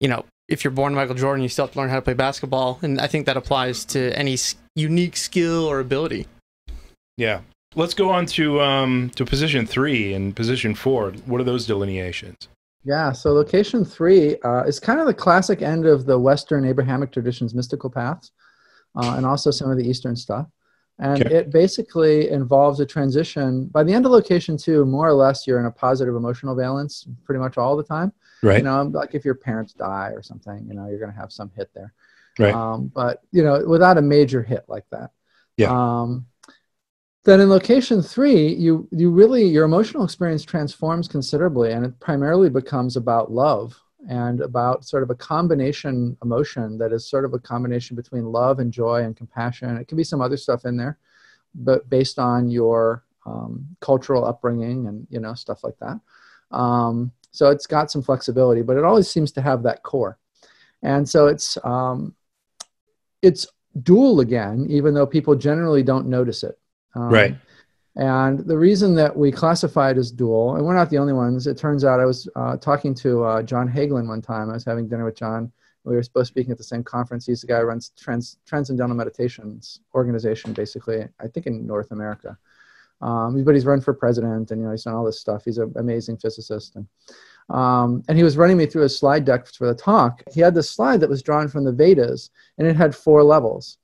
you know, if you're born Michael Jordan, you still have to learn how to play basketball, and I think that applies to any unique skill or ability. Yeah. Let's go on to um, to position three and position four. What are those delineations? Yeah, so location three uh, is kind of the classic end of the Western Abrahamic tradition's mystical paths, uh, and also some of the Eastern stuff. And Okay. it basically involves a transition. By the end of location two, more or less, you're in a positive emotional valence pretty much all the time. Right. You know, like if your parents die or something, you know, you're going to have some hit there. Right. Um, but you know, without a major hit like that. Yeah. Um, then in location three, you you really your emotional experience transforms considerably, and it primarily becomes about love and about sort of a combination emotion that is sort of a combination between love and joy and compassion. It can be some other stuff in there, but based on your um, cultural upbringing and you know stuff like that. Um, so it's got some flexibility, but it always seems to have that core, and so it's um, it's dual again, even though people generally don't notice it. Um, Right. And the reason that we classify it as dual, and we're not the only ones, it turns out I was uh, talking to uh, John Hagelin one time. I was having dinner with John. We were both speaking at the same conference. He's the guy who runs Trans- Transcendental Meditations organization, basically, I think in North America. Um, but he's run for president and you know he's done all this stuff. He's an amazing physicist. And, um, and he was running me through his slide deck for the talk. He had this slide that was drawn from the Vedas, and it had four levels.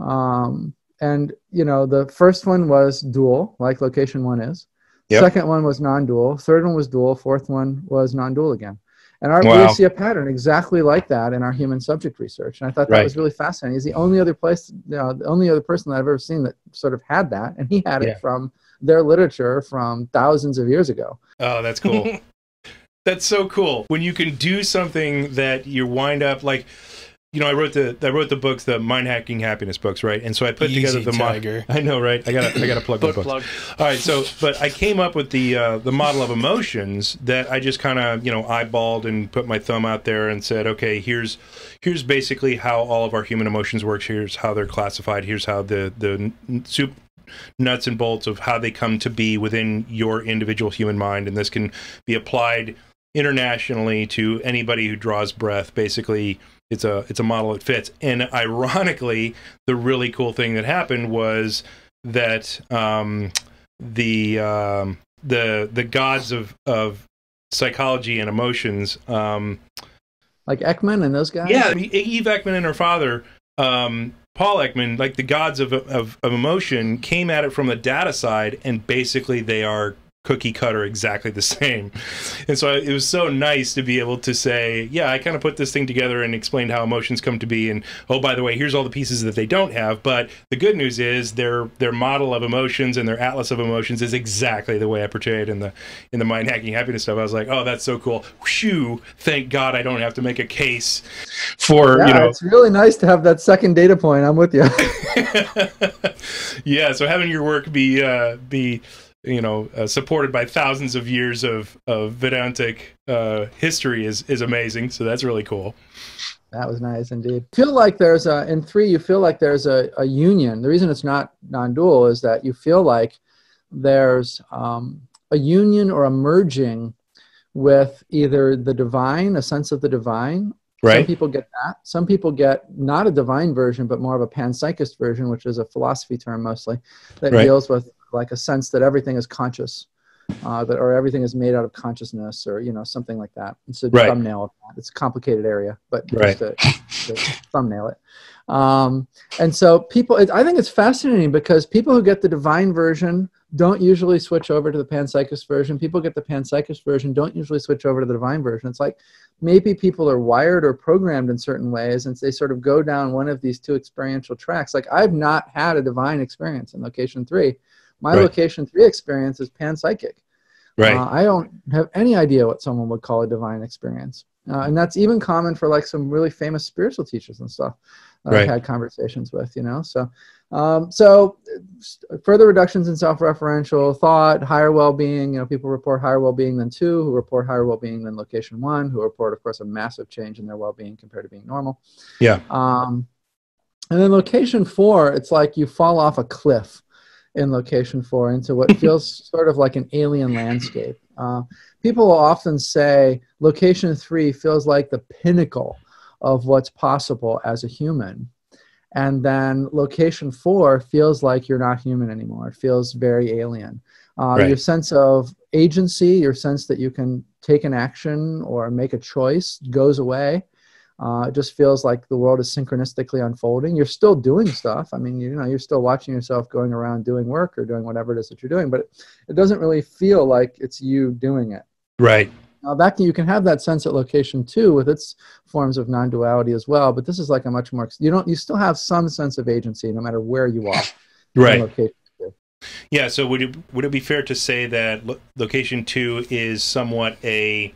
Um, and you know, the first one was dual, like location one is. Yep. Second one was non-dual. Third one was dual. Fourth one was non-dual again. And our, Wow. we see a pattern exactly like that in our human subject research. And I thought that Right. was really fascinating. He's the only other place, you know, the only other person that I've ever seen that sort of had that, and he had Yeah. it from their literature from thousands of years ago. Oh, that's cool. that's so cool. When you can do something that you wind up like, you know, I wrote the I wrote the books, the mind hacking happiness books, right? And so I put Easy, together the mo- Tiger. I know, right? I gotta I gotta plug my Book books. plug. All right, so but I came up with the uh, the model of emotions that I just kind of you know eyeballed and put my thumb out there and said, okay, here's here's basically how all of our human emotions works. Here's how they're classified. Here's how the the soup nuts and bolts of how they come to be within your individual human mind, and this can be applied internationally to anybody who draws breath. Basically, it's a it's a model that fits. And ironically, the really cool thing that happened was that um, the um, the the gods of of psychology and emotions. Um, Like Ekman and those guys. yeah, Eve Ekman and her father, um, Paul Ekman, like the gods of, of of emotion, came at it from the data side, and basically they are cookie cutter exactly the same. And so it was so nice to be able to say, yeah, I kind of put this thing together and explained how emotions come to be. And oh, by the way, here's all the pieces that they don't have. But the good news is their their model of emotions and their atlas of emotions is exactly the way I portrayed in the in the mind hacking happiness stuff. I was like, oh, that's so cool. Shoo! Thank God I don't have to make a case for Yeah, you know it's really nice to have that second data point. I'm with you. yeah, so having your work be uh, be you know uh, supported by thousands of years of of Vedantic uh, history is is amazing. So that's really cool. That was nice indeed. Feel like there's a in three. You feel like there's a, a union. The reason it's not non-dual is that you feel like there's um, a union or a merging with either the divine, a sense of the divine. Right. Some people get that. Some people get not a divine version, but more of a panpsychist version, which is a philosophy term mostly that Right. deals with like a sense that everything is conscious, uh, that or everything is made out of consciousness, or you know something like that. It's a Right. thumbnail of that. It's a complicated area, but Right. just to, to thumbnail it. Um, and so people, it, I think it's fascinating because people who get the divine version don't usually switch over to the panpsychist version. People get the panpsychist version don't usually switch over to the divine version. It's like maybe people are wired or programmed in certain ways, and they sort of go down one of these two experiential tracks. Like I've not had a divine experience in location three. My Right. location three experience is panpsychic. Right. Uh, I don't have any idea what someone would call a divine experience. Uh, and that's even common for like some really famous spiritual teachers and stuff that Right. I've had conversations with, you know? So, um, so uh, further reductions in self-referential thought, higher well-being, you know, people report higher well-being than two, who report higher well-being than location one, who report, of course, a massive change in their well-being compared to being normal. Yeah. Um, and then location four, it's like you fall off a cliff in location four into what feels sort of like an alien landscape. Uh, people will often say location three feels like the pinnacle of what's possible as a human. And then location four feels like you're not human anymore. It feels very alien. Uh, Right. Your sense of agency, your sense that you can take an action or make a choice goes away. Uh, it just feels like the world is synchronistically unfolding. You're still doing stuff. I mean, you know, you're still watching yourself going around doing work or doing whatever it is that you're doing, but it, it doesn't really feel like it's you doing it. Right. Now, that can, you can have that sense at location two with its forms of non-duality as well, but this is like a much more. You don't. You still have some sense of agency no matter where you are. Right. location. Yeah. So would it would it be fair to say that lo- location two is somewhat a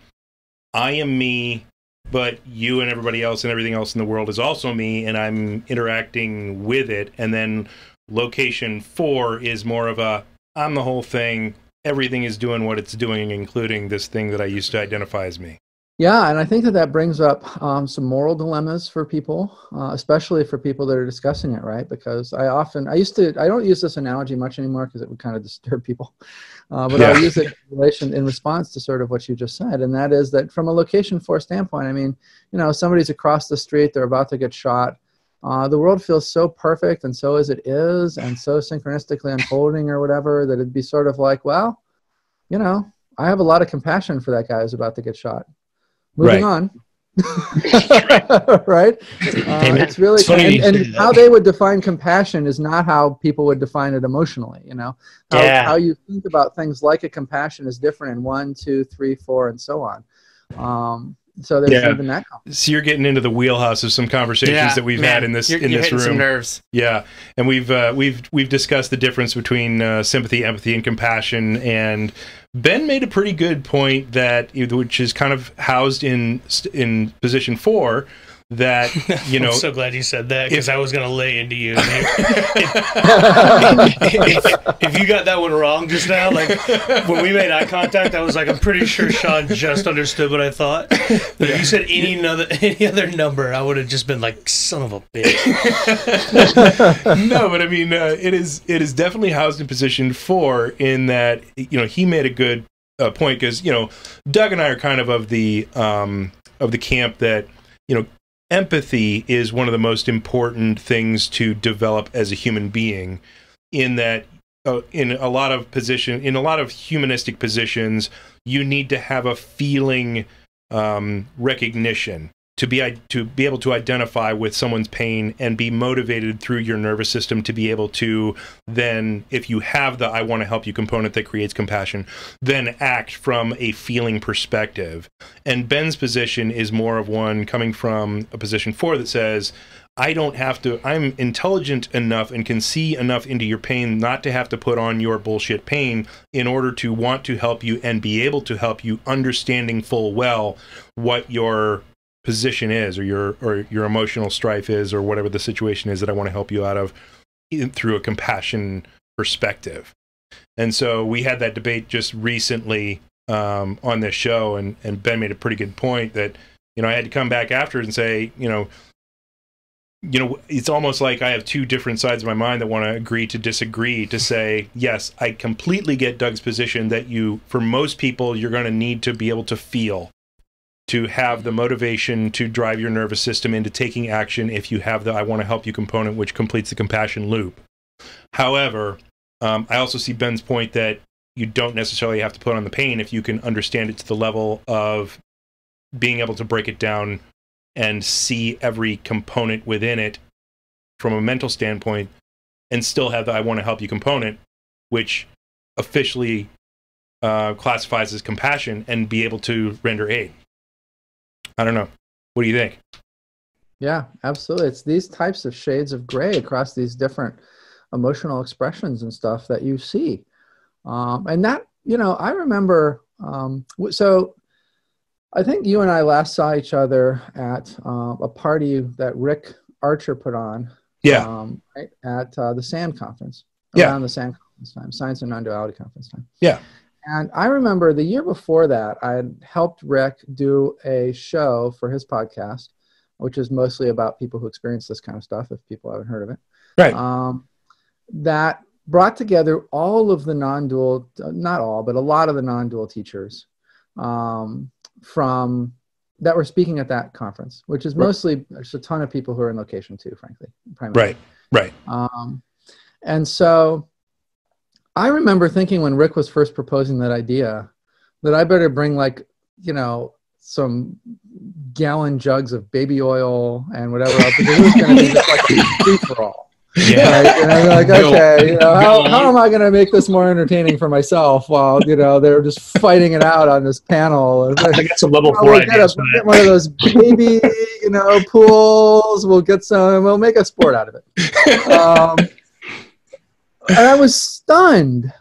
I am me, but you and everybody else and everything else in the world is also me, and I'm interacting with it. And then location four is more of a I'm the whole thing. Everything is doing what it's doing, including this thing that I used to identify as me. Yeah, and I think that that brings up um, some moral dilemmas for people, uh, especially for people that are discussing it, right? Because I often, I used to, I don't use this analogy much anymore because it would kind of disturb people, uh, but Yeah. I'll use it in relation in response to sort of what you just said, and that is that from a location four standpoint, I mean, you know, somebody's across the street, they're about to get shot. Uh, the world feels so perfect and so as it is, and so synchronistically unfolding or whatever that it'd be sort of like, well, you know, I have a lot of compassion for that guy who's about to get shot. Moving on. right? Uh, it's really It's funny and, and how they would define compassion is not how people would define it emotionally. You know, how, Yeah. how you think about things like a compassion is different in one, two, three, four, and so on. Um, so there's Yeah. even that. So you're getting into the wheelhouse of some conversations that we've man, had in this you're, in you're this room. Some nerves. Yeah, and we've uh, we've we've discussed the difference between uh, sympathy, empathy, and compassion. And Ben made a pretty good point that which is kind of housed in in position four. That you know, I'm so glad you said that because I was gonna lay into you. if, if you got that one wrong just now, like when we made eye contact, I was like, I'm pretty sure Sean just understood what I thought. But if you said any other any other number, I would have just been like, son of a bitch. no, but I mean, uh, it is it is definitely housed in position four in that you know he made a good uh, point because you know Doug and I are kind of of the um, of the camp that you know empathy is one of the most important things to develop as a human being in that uh, in a lot of position in a lot of humanistic positions you need to have a feeling um, recognition to be to be able to identify with someone's pain and be motivated through your nervous system to be able to then if you have the I want to help you component that creates compassion then act from a feeling perspective. And Ben's position is more of one coming from a position 4 that says I don't have to I'm intelligent enough and can see enough into your pain not to have to put on your bullshit pain in order to want to help you and be able to help you understanding full well what your position is or your or your emotional strife is or whatever the situation is that I want to help you out of through a compassion perspective. And so we had that debate just recently um, on this show, and and Ben made a pretty good point that you know I had to come back after and say you know you know it's almost like I have two different sides of my mind that want to agree to disagree to say yes I completely get Doug's position that you for most people you're going to need to be able to feel to have the motivation to drive your nervous system into taking action if you have the I want to help you component, which completes the compassion loop. However, um, I also see Ben's point that you don't necessarily have to put on the pain if you can understand it to the level of being able to break it down and see every component within it from a mental standpoint and still have the I want to help you component, which officially uh, classifies as compassion and be able to render aid. I don't know. What do you think? Yeah, absolutely. It's these types of shades of gray across these different emotional expressions and stuff that you see. Um, and that, you know, I remember, um, so I think you and I last saw each other at uh, a party that Rick Archer put on. Yeah. Um, right, at uh, the SAND conference. Yeah. Around the SAND conference time, Science and Non-Duality conference time. Yeah. And I remember the year before that, I had helped Rick do a show for his podcast, which is mostly about people who experience this kind of stuff, if people haven't heard of it. Right. Um, that brought together all of the non dual, not all, but a lot of the non dual teachers um, from that were speaking at that conference, which is Right. mostly there's a ton of people who are in location two, frankly. Primarily. Right. Right. Um, and so I remember thinking when Rick was first proposing that idea that I better bring like, you know, some gallon jugs of baby oil and whatever else because it was going to be just like a free for all. Yeah. Right? And I'm like, okay, you know, how, how am I going to make this more entertaining for myself while, you know, they're just fighting it out on this panel? I got some level Well, four we'll get, a, ideas get one of those baby, you know, pools. We'll get some. We'll make a sport out of it. Um, and I was stunned,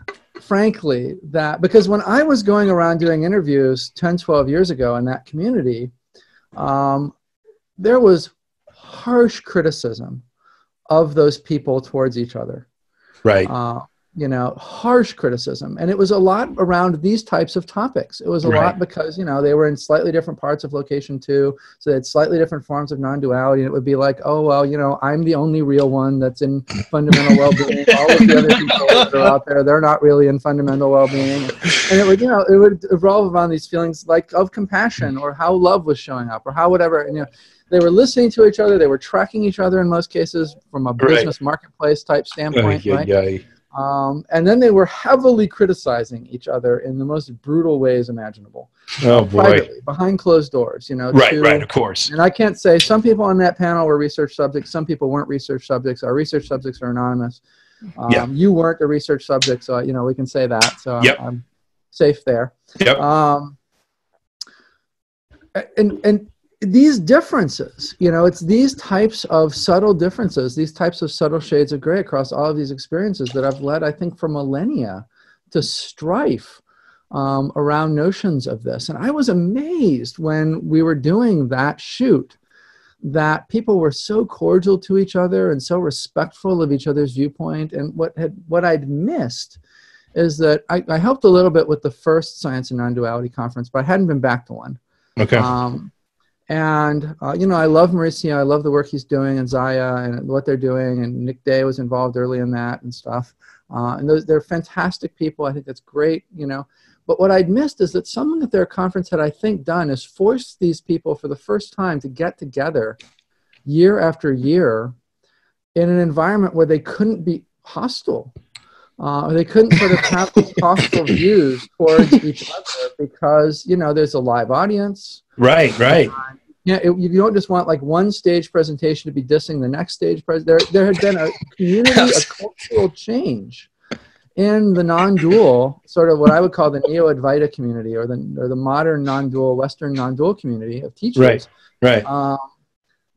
frankly, that because when I was going around doing interviews 10, 12 years ago in that community, um, there was harsh criticism of those people towards each other Right. uh, you know, harsh criticism. And it was a lot around these types of topics. It was a Right. lot because, you know, they were in slightly different parts of location two. So they had slightly different forms of non duality. And it would be like, oh, well, you know, I'm the only real one that's in fundamental well being. All of the other people that are out there, they're not really in fundamental well being. And it would, you know, it would revolve around these feelings like of compassion or how love was showing up or how whatever. And, you know, they were listening to each other. They were tracking each other in most cases from a Right. business marketplace type standpoint, right? Um, and then they were heavily criticizing each other in the most brutal ways imaginable, Oh boy. privately, behind closed doors. You know, Right. to- Right. Of course. And I can't say some people on that panel were research subjects, some people weren't research subjects. Our research subjects are anonymous. Um, Yeah. You weren't a research subject, so you know we can say that. So I'm- Yep. I'm safe there. Yep. Um, and and these differences, you know, it's these types of subtle differences, these types of subtle shades of gray across all of these experiences that have led, I think, for millennia to strife um, around notions of this. And I was amazed when we were doing that shoot that people were so cordial to each other and so respectful of each other's viewpoint. And what had what I'd missed is that I, I helped a little bit with the first Science and Non-Duality conference, but I hadn't been back to one. Okay. Um, and uh, you know, I love Maurizio. I love the work he's doing, and Zaya, and what they're doing. And Nick Day was involved early in that and stuff. Uh, and those they're fantastic people. I think that's great. You know, but what I'd missed is that something that their conference had, I think, done is forced these people for the first time to get together, year after year, in an environment where they couldn't be hostile. Uh, they couldn't sort of have these hostile views towards each other because you know there's a live audience right. Right. Yeah, it, you don't just want like one stage presentation to be dissing the next stage. Pres- there, there had been a community, a cultural change in the non-dual, sort of what I would call the neo-Advaita community, or the or the modern non-dual, Western non-dual community of teachers. Right. Right. Um,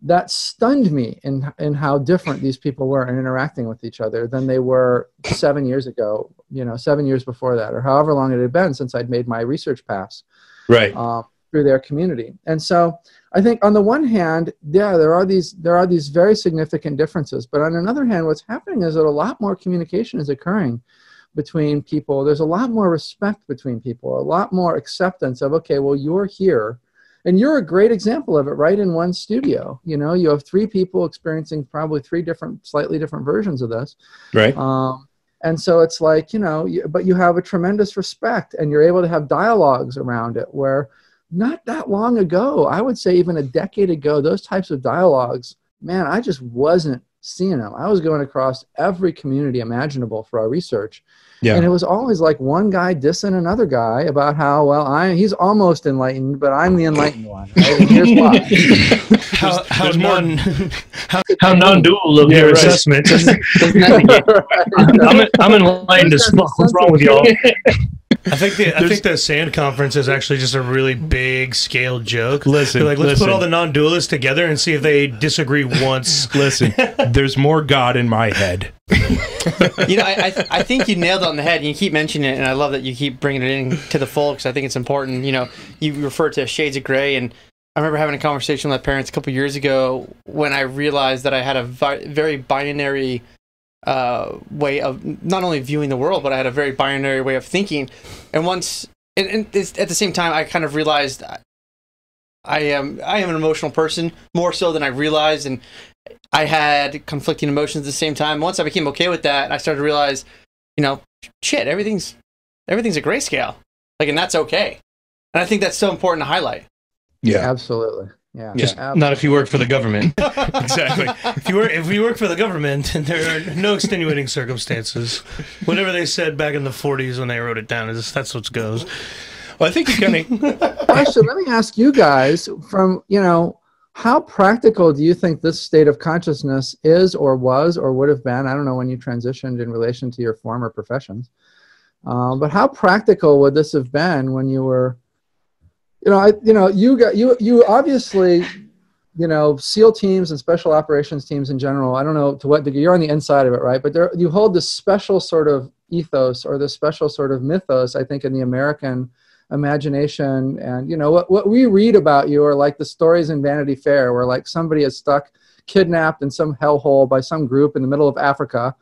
that stunned me in in how different these people were in interacting with each other than they were seven years ago. You know, seven years before that, or however long it had been since I'd made my research pass Right. um, through their community. And so I think on the one hand, yeah, there are these there are these very significant differences. But on another hand, what's happening is that a lot more communication is occurring between people. There's a lot more respect between people, a lot more acceptance of okay, well, you're here. And you're a great example of it, right? In one studio, you know, you have three people experiencing probably three different, slightly different versions of this. Right. Um, and so it's like, you know, you, but you have a tremendous respect and you're able to have dialogues around it where not that long ago, I would say even a decade ago, those types of dialogues, man, I just wasn't seeing them. I was going across every community imaginable for our research. Yeah. And it was always like one guy dissing another guy about how, well, I he's almost enlightened, but I'm the enlightened one. Right? And here's why. How, how there's non How non-dual of Yeah, your right. assessment? Doesn't that negate- I'm, I'm enlightened as fuck. What's wrong with y'all? I think the I think the sand conference is actually just a really big scale joke. Listen, They're like let's listen. put all the non-dualists together and see if they disagree once. Listen, there's more God in my head. you know, I, I, I think you nailed it on the head. You keep mentioning it, and I love that you keep bringing it in to the fold because I think it's important. You know, you refer to shades of gray, and I remember having a conversation with my parents a couple years ago when I realized that I had a vi- very binary uh, way of not only viewing the world, but I had a very binary way of thinking. And once, and, and it's, at the same time, I kind of realized I- I am I am an emotional person more so than I realized, and I had conflicting emotions at the same time. Once I became okay with that, I started to realize, you know, shit, everything's everything's a grayscale, like, and that's okay. And I think that's so important to highlight. Yeah. Absolutely. Yeah. Just Ab- not if you work for the government. exactly. If you work if you work for the government, and there are no extenuating circumstances. Whatever they said back in the 40s when they wrote it down is that's what goes. Well, I think you kind of Question, let me ask you guys from, you know, how practical do you think this state of consciousness is or was or would have been? I don't know when you transitioned in relation to your former professions. Um, but how practical would this have been when you were, you know, I, you know, you got you you obviously, you know, SEAL teams and special operations teams in general. I don't know to what degree you're on the inside of it, right? But there, you hold this special sort of ethos or this special sort of mythos. I think in the American imagination and you know what, what we read about you are like the stories in vanity fair where like somebody is stuck kidnapped in some hellhole by some group in the middle of africa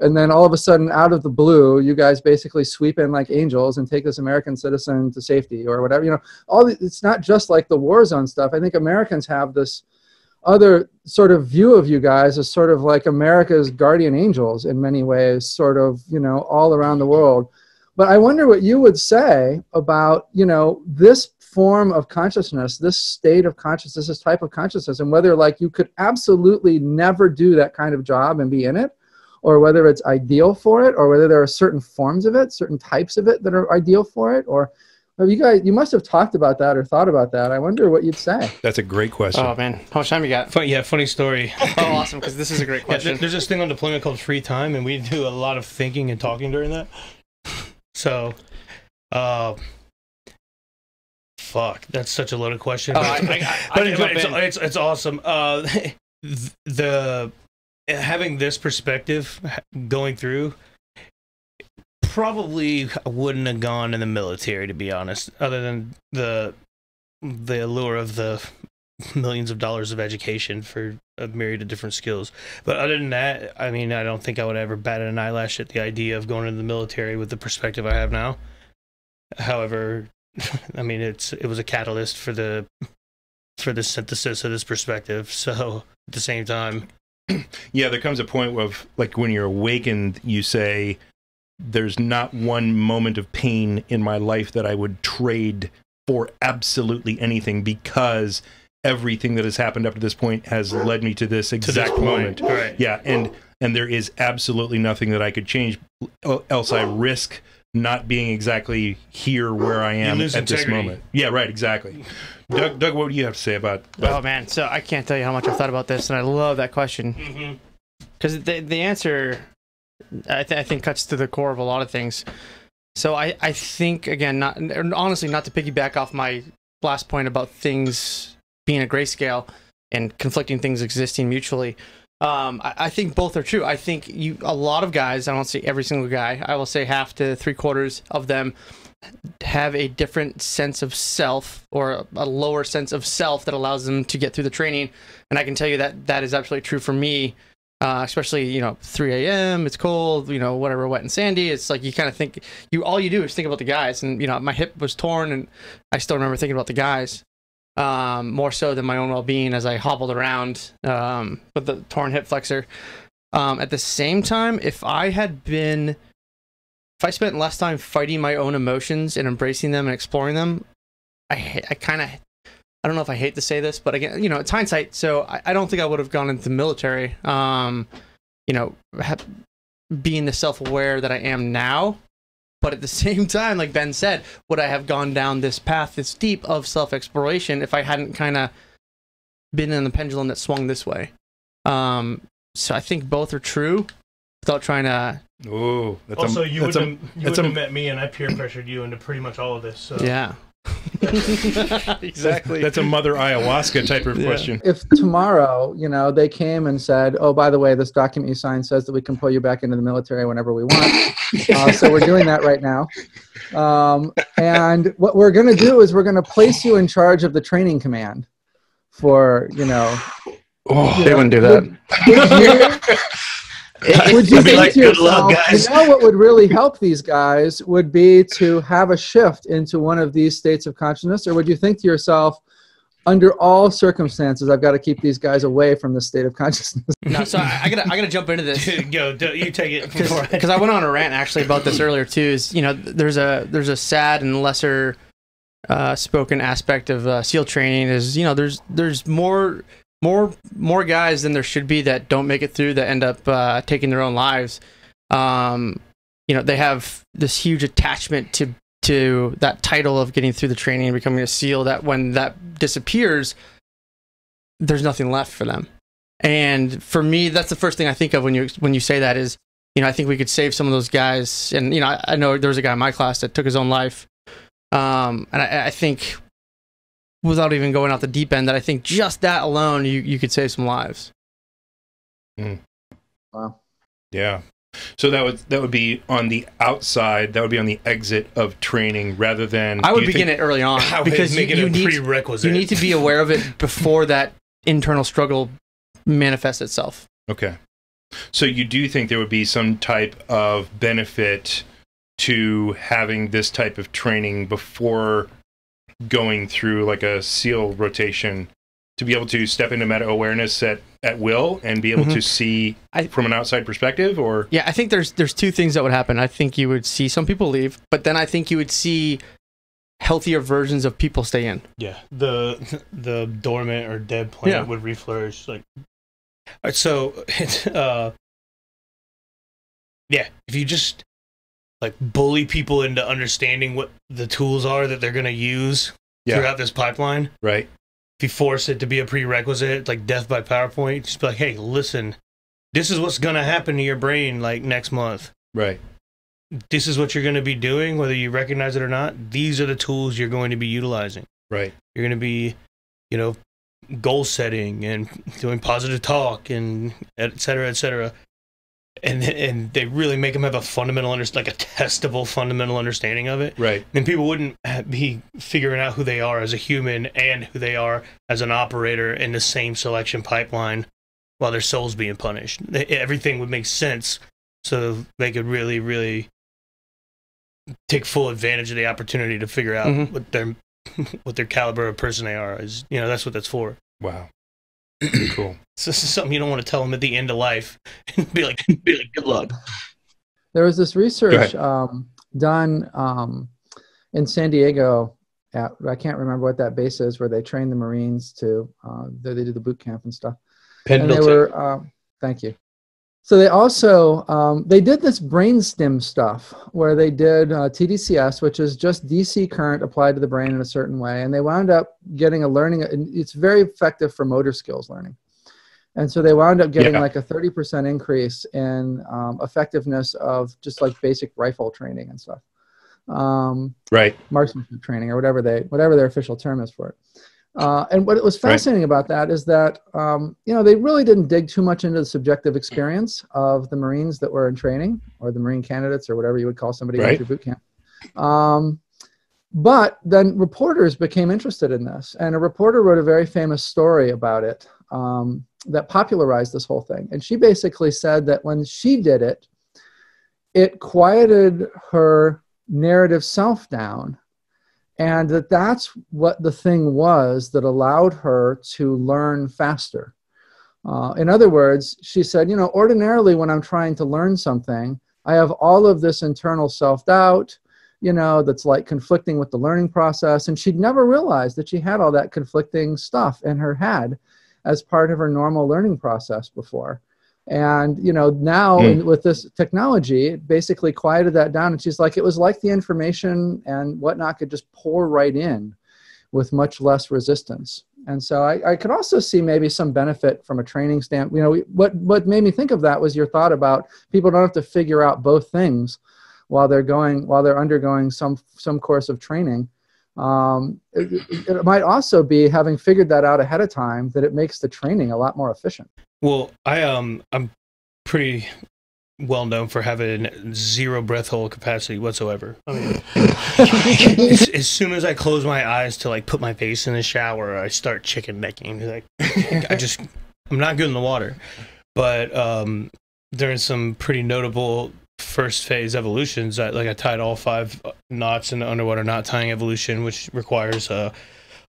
and then all of a sudden out of the blue you guys basically sweep in like angels and take this american citizen to safety or whatever you know. All the, it's not just like the war zone stuff. I think americans have this other sort of view of you guys as sort of like america's guardian angels in many ways sort of you know all around the world. But I wonder what you would say about, you know, this form of consciousness, this state of consciousness, this type of consciousness, and whether like you could absolutely never do that kind of job and be in it, or whether it's ideal for it, or whether there are certain forms of it, certain types of it that are ideal for it, or have you guys, you must have talked about that or thought about that. I wonder what you'd say. that's a great question. Oh man, how much time you got? Fun, yeah, funny story. Oh, awesome, because this is a great question. there- there's this thing on deployment called free time, and we do a lot of thinking and talking during that. So, uh, fuck, that's such a loaded question. Oh, but I- it's- I- I- I but can it- jump it's, it's it's awesome. Uh, the Uh, having this perspective going through probably wouldn't have gone in the military to be honest other than the the allure of the millions of dollars of education for a myriad of different skills. But other than that i mean i don't think i would ever bat an eyelash at the idea of going into the military with the perspective i have now. However i mean it's it was a catalyst for the for the synthesis of this perspective. So at the same time Yeah, there comes a point of like when you're awakened, you say, "There's not one moment of pain in my life that I would trade for absolutely anything because everything that has happened up to this point has led me to this to this exact moment." right Yeah, and and there is absolutely nothing that I could change, else I risk not being exactly here where I am at this moment. Yeah, right, exactly. Doug, Doug, what do you have to say about? Oh man, so I can't tell you how much I've thought about this, and I love that question because the the answer, I, th- I think, cuts to the core of a lot of things. So I I think again, not honestly, not to piggyback off my last point about things being a grayscale and conflicting things existing mutually. Um, I, I think both are true. I think you a lot of guys. I don't say every single guy. I will say half to three quarters of them have a different sense of self or a, lower sense of self that allows them to get through the training. And I can tell you that that is absolutely true for me. Uh, especially you know 3 a.m. It's cold. You know whatever, wet and sandy. It's like you kind of think you all you do is think about the guys. And you know my hip was torn, and I still remember thinking about the guys um, more so than my own well-being as I hobbled around um, with the torn hip flexor. Um, at the same time, if I had been, if I spent less time fighting my own emotions and embracing them and exploring them, I I kind of, I don't know if I hate to say this, but again, you know, it's hindsight. So I, I don't think I would have gone into the military. Um, you know, ha- being the self-aware that I am now. But at the same time, like Ben said, would I have gone down this path this deep of self-exploration if I hadn't kind of been in the pendulum that swung this way? Um, so I think both are true without trying to, Oh, that's Also, a, you that's wouldn't, a, have, you wouldn't a- have met me, and I peer pressured you into pretty much all of this. So. yeah. exactly. That's a mother ayahuasca type of Yeah. question. if tomorrow, you know, they came and said, "Oh, by the way, this document you signed says that we can pull you back into the military whenever we want," uh, so we're doing that right now. Um, and what we're going to do is we're going to place you in charge of the training command for, you know, Oh, you They know, wouldn't do would- that. Would you think like, to "Good luck, yourself, guys." you know what would really help these guys would be to have a shift into one of these states of consciousness, or would you think to yourself, under all circumstances, I've got to keep these guys away from this state of consciousness? no, so I, I gotta, I gotta jump into this. Go, you take it. because I went on a rant actually about this earlier too. Is you know there's a there's a sad and lesser uh, spoken aspect of uh, SEAL training. Is you know there's there's more more more guys than there should be that don't make it through that end up uh, taking their own lives. Um, you know they have this huge attachment to to that title of getting through the training and becoming a SEAL. That when that disappears, there's nothing left for them. And for me, that's the first thing I think of when you when you say that is you know, I think we could save some of those guys. And you know, I, I know there was a guy in my class that took his own life. Um, and I, I think, without even going out the deep end, that I think just that alone, you you could save some lives. Hmm. Wow. Yeah. So that would that would be on the outside. That would be on the exit of training rather than. I would begin think- it early on I because you, make it you need prerequisite. you need to be aware of it before that internal struggle manifests itself. Okay. So you do think there would be some type of benefit to having this type of training before going through like a SEAL rotation to be able to step into meta awareness at, at will and be able to see I- from an outside perspective or Yeah, I think there's there's two things that would happen. I think you would see some people leave, but then I think you would see healthier versions of people stay in. Yeah, the the dormant or dead plant Yeah. would reflourish. Like, so it's uh, yeah. If you just like bully people into understanding what the tools are that they're gonna use Yeah. throughout this pipeline, right? if you force it to be a prerequisite, like death by PowerPoint, just be like, hey, listen, this is what's gonna happen to your brain like next month. Right. This is what you're gonna be doing, whether you recognize it or not. These are the tools you're going to be utilizing. Right. You're going to be, you know, goal setting and doing positive talk and et cetera, et cetera. And and they really make them have a fundamental, under, like a testable fundamental understanding of it. Right. Then people wouldn't be figuring out who they are as a human and who they are as an operator in the same selection pipeline while their soul's being punished. Everything would make sense so they could really, really take full advantage of the opportunity to figure out Mhm. what their what their caliber of person they are is. You know, that's what that's for. Wow. Cool. So this is something you don't want to tell them at the end of life and be like, be like, good luck. There was this research um, done um, in San Diego. At, I can't remember what that base is, where they train the Marines to. Uh, they they do the boot camp and stuff. And they were. Um, thank you. So they also um, they did this brainstem stuff where they did uh, TDCS, which is just DC current applied to the brain in a certain way, and they wound up getting a learning. and It's very effective for motor skills learning, and so they wound up getting Yeah. like a thirty percent increase in um, effectiveness of just like basic rifle training and stuff, um, Right. marksmanship training or whatever they whatever their official term is for it. Uh, and what was Right. fascinating about that is that um, you know they really didn't dig too much into the subjective experience of the Marines that were in training or the Marine candidates or whatever you would call somebody Right. through boot camp. Um, but then reporters became interested in this, and a reporter wrote a very famous story about it um, that popularized this whole thing. And she basically said that when she did it, it quieted her narrative self down and that that's what the thing was that allowed her to learn faster. Uh, in other words, she said, you know, ordinarily when I'm trying to learn something, I have all of this internal self doubt, you know, that's like conflicting with the learning process. And she'd never realized that she had all that conflicting stuff in her head as part of her normal learning process before. And, you know, now Hmm. in, with this technology, it basically quieted that down. And she's like, it was like the information and whatnot could just pour right in with much less resistance. And so I, I could also see maybe some benefit from a training stamp. You know, we- what what made me think of that was your thought about people don't have to figure out both things while they're going while they're undergoing some some course of training. Um, it, it- might also be having figured that out ahead of time that it makes the training a lot more efficient. Well, I um I'm pretty well known for having zero breath hold capacity whatsoever. I mean, as, as soon as I close my eyes to like put my face in the shower, I start chicken necking. Like I just I'm not good in the water. But um there's some pretty notable first phase evolutions. I, like I tied all five knots in the underwater knot tying evolution, which requires a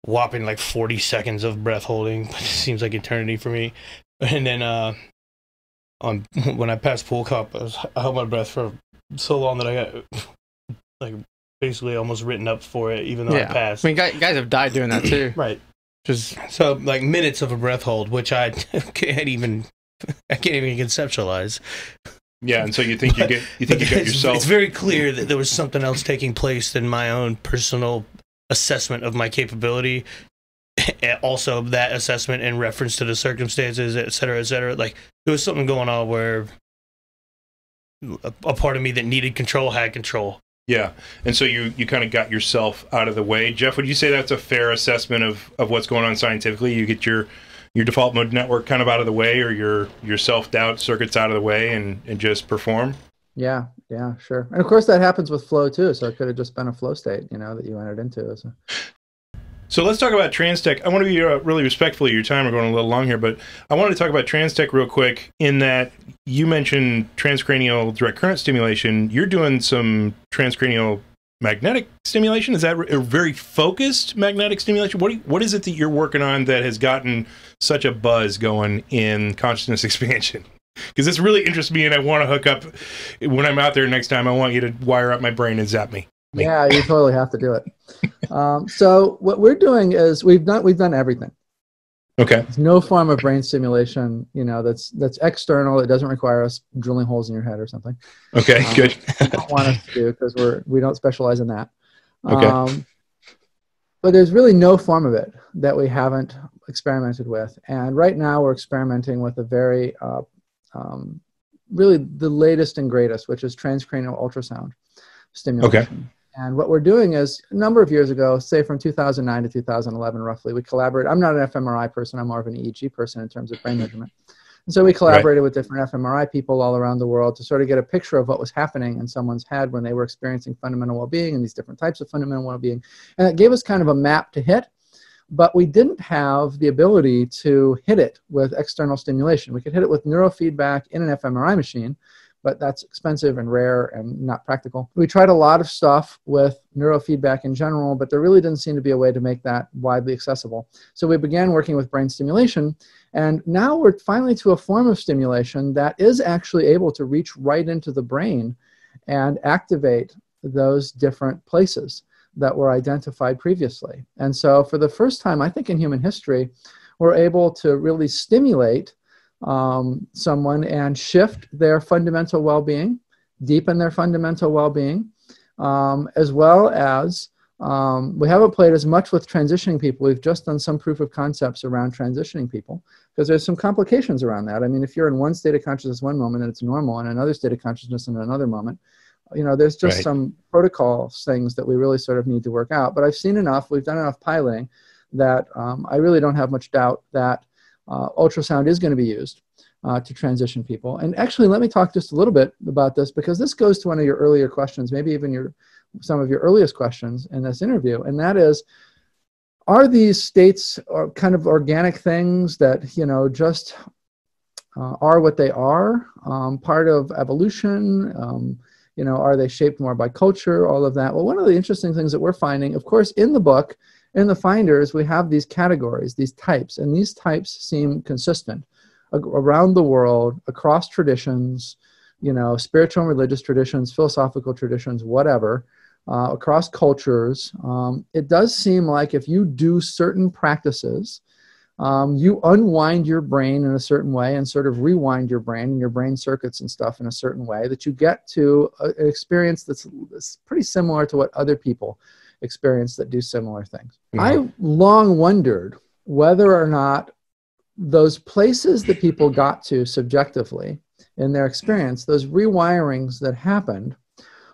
whopping like 40 seconds of breath holding. But it seems like eternity for me. And then uh, on when I passed pool comp, I, was, I held my breath for so long that I got like basically almost written up for it, even though I passed. I mean, guys, guys have died doing that too. right. Just So like minutes of a breath hold, which I can't even I can't even conceptualize. Yeah, and so you think you get you think you got yourself It's very clear that there was something else taking place than my own personal assessment of my capability. And also, that assessment in reference to the circumstances, et cetera, et cetera. Like there was something going on where a, a part of me that needed control had control. Yeah, and so you you kind of got yourself out of the way. Jeff, would you say that's a fair assessment of of what's going on scientifically? You get your your default mode network kind of out of the way, or your your self doubt circuits out of the way, and and just perform. Yeah, yeah, sure. And of course that happens with flow too. So it could have just been a flow state, you know, that you entered into. So. So let's talk about Transtech. I want to be uh, really respectful of your time. We're going a little long here, but I wanted to talk about Transtech real quick. In that you mentioned transcranial direct current stimulation, you're doing some transcranial magnetic stimulation. Is that a very focused magnetic stimulation? What you- what is it that you're working on that has gotten such a buzz going in consciousness expansion? Because this really interests me, and I want to hook up when I'm out there next time. I want you to wire up my brain and zap me. Yeah, you totally have to do it. Um, so what we're doing is we've done we've done everything. Okay. There's no form of brain stimulation, you know, that's that's external. It doesn't require us drilling holes in your head or something. Okay. Um, Good. We don't want us to do because we're we don't specialize in that. Okay. Um, but there's really no form of it that we haven't experimented with, and right now we're experimenting with a very uh, um, really the latest and greatest, which is transcranial ultrasound stimulation. Okay. And what we're doing is a number of years ago, say from 2009 to 2011, roughly, we collaborated. I'm not an fMRI person, I'm more of an EEG person in terms of brain measurement. And so we collaborated with different fMRI people all around the world to sort of get a picture of what was happening in someone's head when they were experiencing fundamental well being and these different types of fundamental well being. And it gave us kind of a map to hit, but we didn't have the ability to hit it with external stimulation. We could hit it with neurofeedback in an fMRI machine, but that's expensive and rare and not practical. We tried a lot of stuff with neurofeedback in general, but there really didn't seem to be a way to make that widely accessible. So we began working with brain stimulation, and now we're finally to a form of stimulation that is actually able to reach right into the brain and activate those different places that were identified previously. And so, for the first time, I think in human history, we're able to really stimulate um, someone and shift their fundamental well-being, deepen their fundamental well-being, um, as well as um, we haven't played as much with transitioning people. We've just done some proof of concepts around transitioning people because there's some complications around that. I mean, if you're in one state of consciousness one moment and it's normal, and another state of consciousness in another moment, you know, there's just Right. some protocol things that we really sort of need to work out. But I've seen enough. We've done enough piloting that um, I really don't have much doubt that uh, ultrasound is going to be used uh, to transition people. And actually, let me talk just a little bit about this because this goes to one of your earlier questions, maybe even your some of your earliest questions in this interview, and that is, are these states or kind of organic things that you know just uh, are what they are, um, part of evolution? Um, you know, are they shaped more by culture? All of that. Well, one of the interesting things that we're finding, of course, in the book, in the finders, we have these categories, these types, and these types seem consistent around the world, across traditions, you know, spiritual and religious traditions, philosophical traditions, whatever, uh, across cultures. Um, it does seem like if you do certain practices, um, you unwind your brain in a certain way and sort of rewind your brain and your brain circuits and stuff in a certain way that you get to a, an experience that's, that's pretty similar to what other people experience that do similar things. Mhm. I long wondered whether or not those places that people got to subjectively in their experience, those rewirings that happened,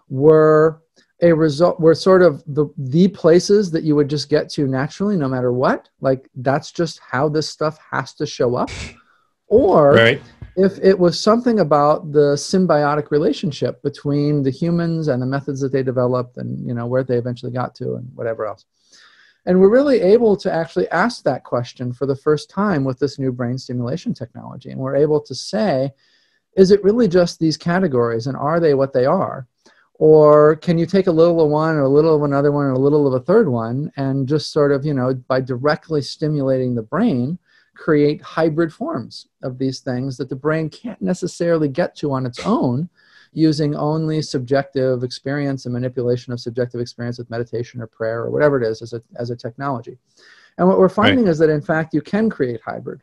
were a result were sort of the the places that you would just get to naturally no matter what. Like that's just how this stuff has to show up. Or Right. if it was something about the symbiotic relationship between the humans and the methods that they developed and you know where they eventually got to and whatever else. And we're really able to actually ask that question for the first time with this new brain stimulation technology. And we're able to say is it really just these categories and are they what they are or can you take a little of one or a little of another one or a little of a third one and just sort of you know by directly stimulating the brain create hybrid forms of these things that the brain can't necessarily get to on its own using only subjective experience and manipulation of subjective experience with meditation or prayer or whatever it is as a, as a technology. And what we're finding is that in fact you can create hybrid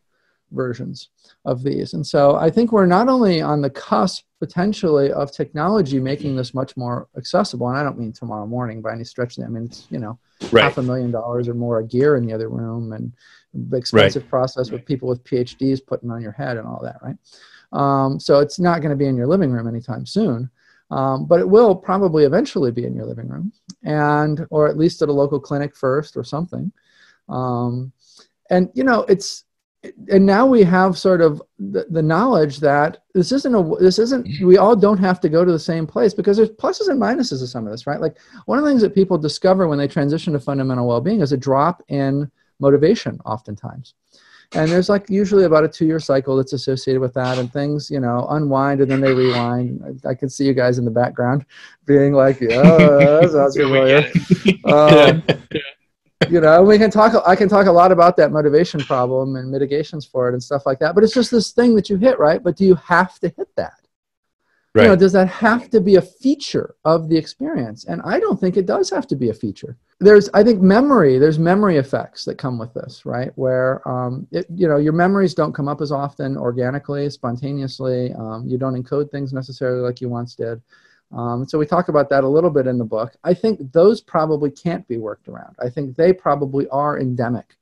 versions of these. And so i think we're not only on the cusp potentially of technology making this much more accessible and i don't mean tomorrow morning by any stretch i mean it's you know Right. half a million dollars or more a gear in the other room and expensive process with people with phds putting on your head and all that right? Um, so it's not going to be in your living room anytime soon um, but it will probably eventually be in your living room and or at least at a local clinic first or something. Um, and you know it's and now we have sort of the, the knowledge that this isn't a this isn't we all don't have to go to the same place because there's pluses and minuses of some of this right? Like one of the things that people discover when they transition to fundamental well-being is a drop in motivation oftentimes. And there's like usually about a two-year cycle that's associated with that and things you know unwind and then they rewind. I, I can see you guys in the background being like yeah that sounds familiar. um, you know we can talk i can talk a lot about that motivation problem and mitigations for it and stuff like that but it's just this thing that you hit right? But do you have to hit that? Right. you know does that have to be a feature of the experience? And i don't think it does have to be a feature. There's i think memory there's memory effects that come with this right? Where um, it, you know your memories don't come up as often organically spontaneously. Um, you don't encode things necessarily like you once did um, so we talk about that a little bit in the book. I think those probably can't be worked around. I think they probably are endemic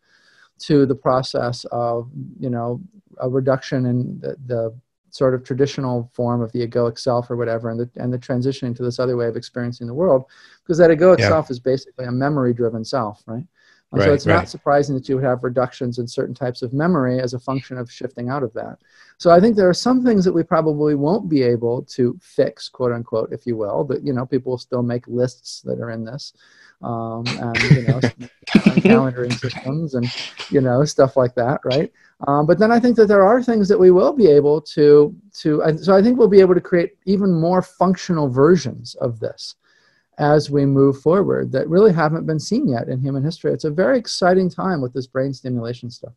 to the process of you know a reduction in the, the sort of traditional form of the egoic self or whatever and the, and the transitioning to this other way of experiencing the world because that egoic Yeah. self is basically a memory driven self right And so Right, it's not surprising that you would have reductions in certain types of memory as a function of shifting out of that. So i think there are some things that we probably won't be able to fix quote unquote if you will but you know people will still make lists that are in this um, and you know calendaring systems and you know stuff like that right? Um, but then i think that there are things that we will be able to to so i think we'll be able to create even more functional versions of this as we move forward that really haven't been seen yet in human history it's a very exciting time with this brain stimulation stuff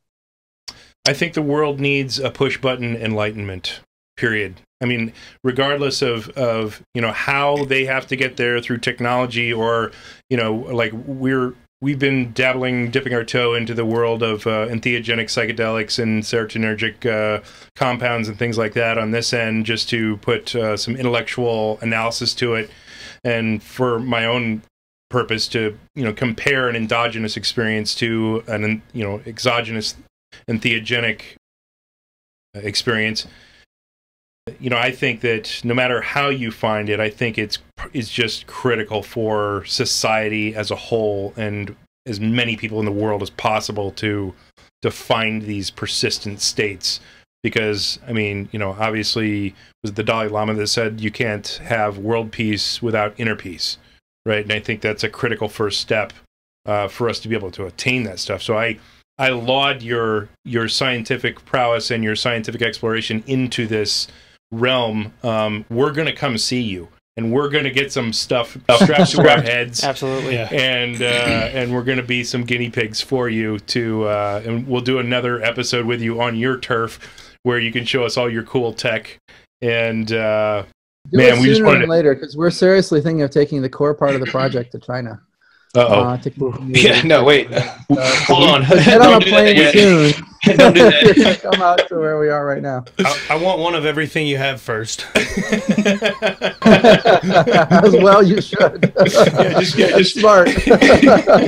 I think the world needs a push button enlightenment. Period. I mean, regardless of of you know how they have to get there through technology or you know like we're we've been dabbling, dipping our toe into the world of uh, entheogenic psychedelics and serotonergic uh, compounds and things like that on this end, just to put uh, some intellectual analysis to it, and for my own purpose to you know compare an endogenous experience to an you know exogenous entheogenic experience you know, I think that no matter how you find it, I think it's it's just critical for society as a whole and as many people in the world as possible to to find these persistent states. Because I mean, you know, obviously it was the Dalai Lama that said you can't have world peace without inner peace, right? And I think that's a critical first step uh, for us to be able to attain that stuff. So I I laud your your scientific prowess and your scientific exploration into this realm, um, we're going to come see you. And we're going to get some stuff strapped to our heads. Absolutely. Yeah. And uh, and we're going to be some guinea pigs for you to, uh, and we'll do another episode with you on your turf, where you can show us all your cool tech. And uh, Do Man, we just sooner wanted to- later because we're seriously thinking of taking the core part of the project to China. uh-oh. Uh, to Yeah, no, wait. Hold on. Get on a plane soon. Don't do that. Come out to where we are right now. I, I want one of everything you have first. As well, you should. Yeah, just- yeah, That's just- smart.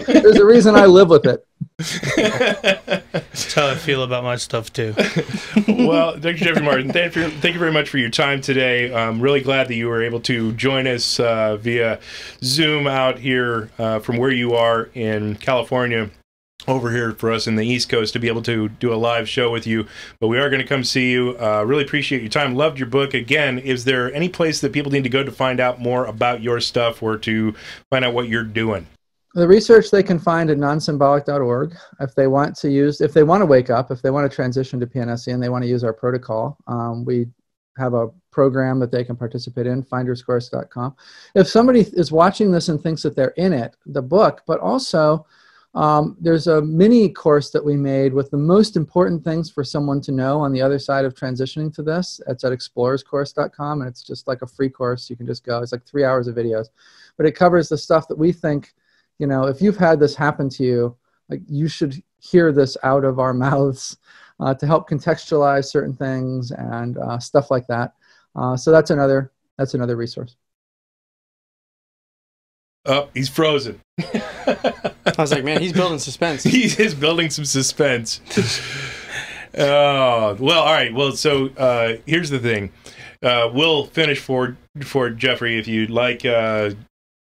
There's a reason I live with it. That's how I feel about my stuff too. well, Dr. Jeffery Martin, thank you, thank you very much for your time today. I'm really glad that you were able to join us uh, via Zoom out here uh, from where you are in California over here for us in the East Coast to be able to do a live show with you. But we are going to come see you. Uh, really appreciate your time. Loved your book. Again, is there any place that people need to go to find out more about your stuff or to find out what you're doing? The research they can find at nonsymbolic.org. If they want to use, if they want to wake up, if they want to transition to PNSE and they want to use our protocol, um, we have a program that they can participate in, finderscourse.com. If somebody is watching this and thinks that they're in it, the book, but also um, there's a mini course that we made with the most important things for someone to know on the other side of transitioning to this. It's at explorerscourse.com and it's just like a free course. You can just go. It's like three hours of videos, but it covers the stuff that we think, you know, if you've had this happen to you, like you should hear this out of our mouths uh, to help contextualize certain things and uh, stuff like that. Uh, so that's another that's another resource. Oh, he's frozen. I was like, man, he's building suspense. He's is building some suspense. oh well, all right. Well, so uh, here's the thing. Uh, we'll finish for for Jeffery if you'd like.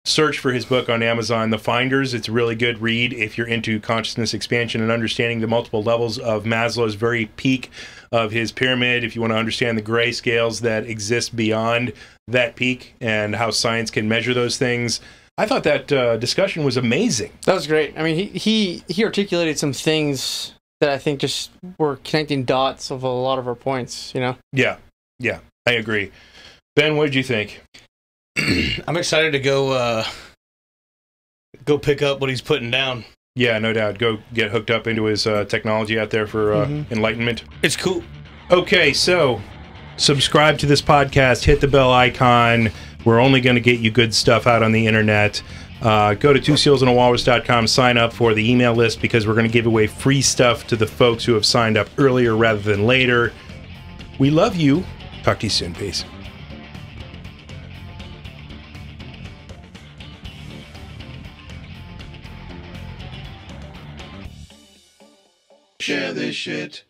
Search for his book on Amazon, The Finders. It's a really good read if you're into consciousness expansion and understanding the multiple levels of Maslow's very peak of his pyramid. If you want to understand the gray scales that exist beyond that peak and how science can measure those things. I thought that uh, discussion was amazing. That was great. I mean, he he he articulated some things that I think just were connecting dots of a lot of our points. You know, Yeah, yeah, I agree. Ben, what did you think? I'm excited to go uh, go pick up what he's putting down. Yeah, no doubt. Go get hooked up into his uh, technology out there for uh, Mhm. enlightenment. It's cool. Okay, so subscribe to this podcast, hit the bell icon. We're only going to get you good stuff out on the internet. Uh, go to two sealsandawalrus.com, sign up for the email list because we're going to give away free stuff to the folks who have signed up earlier rather than later. We love you. Talk to you soon. Peace. Share this shit.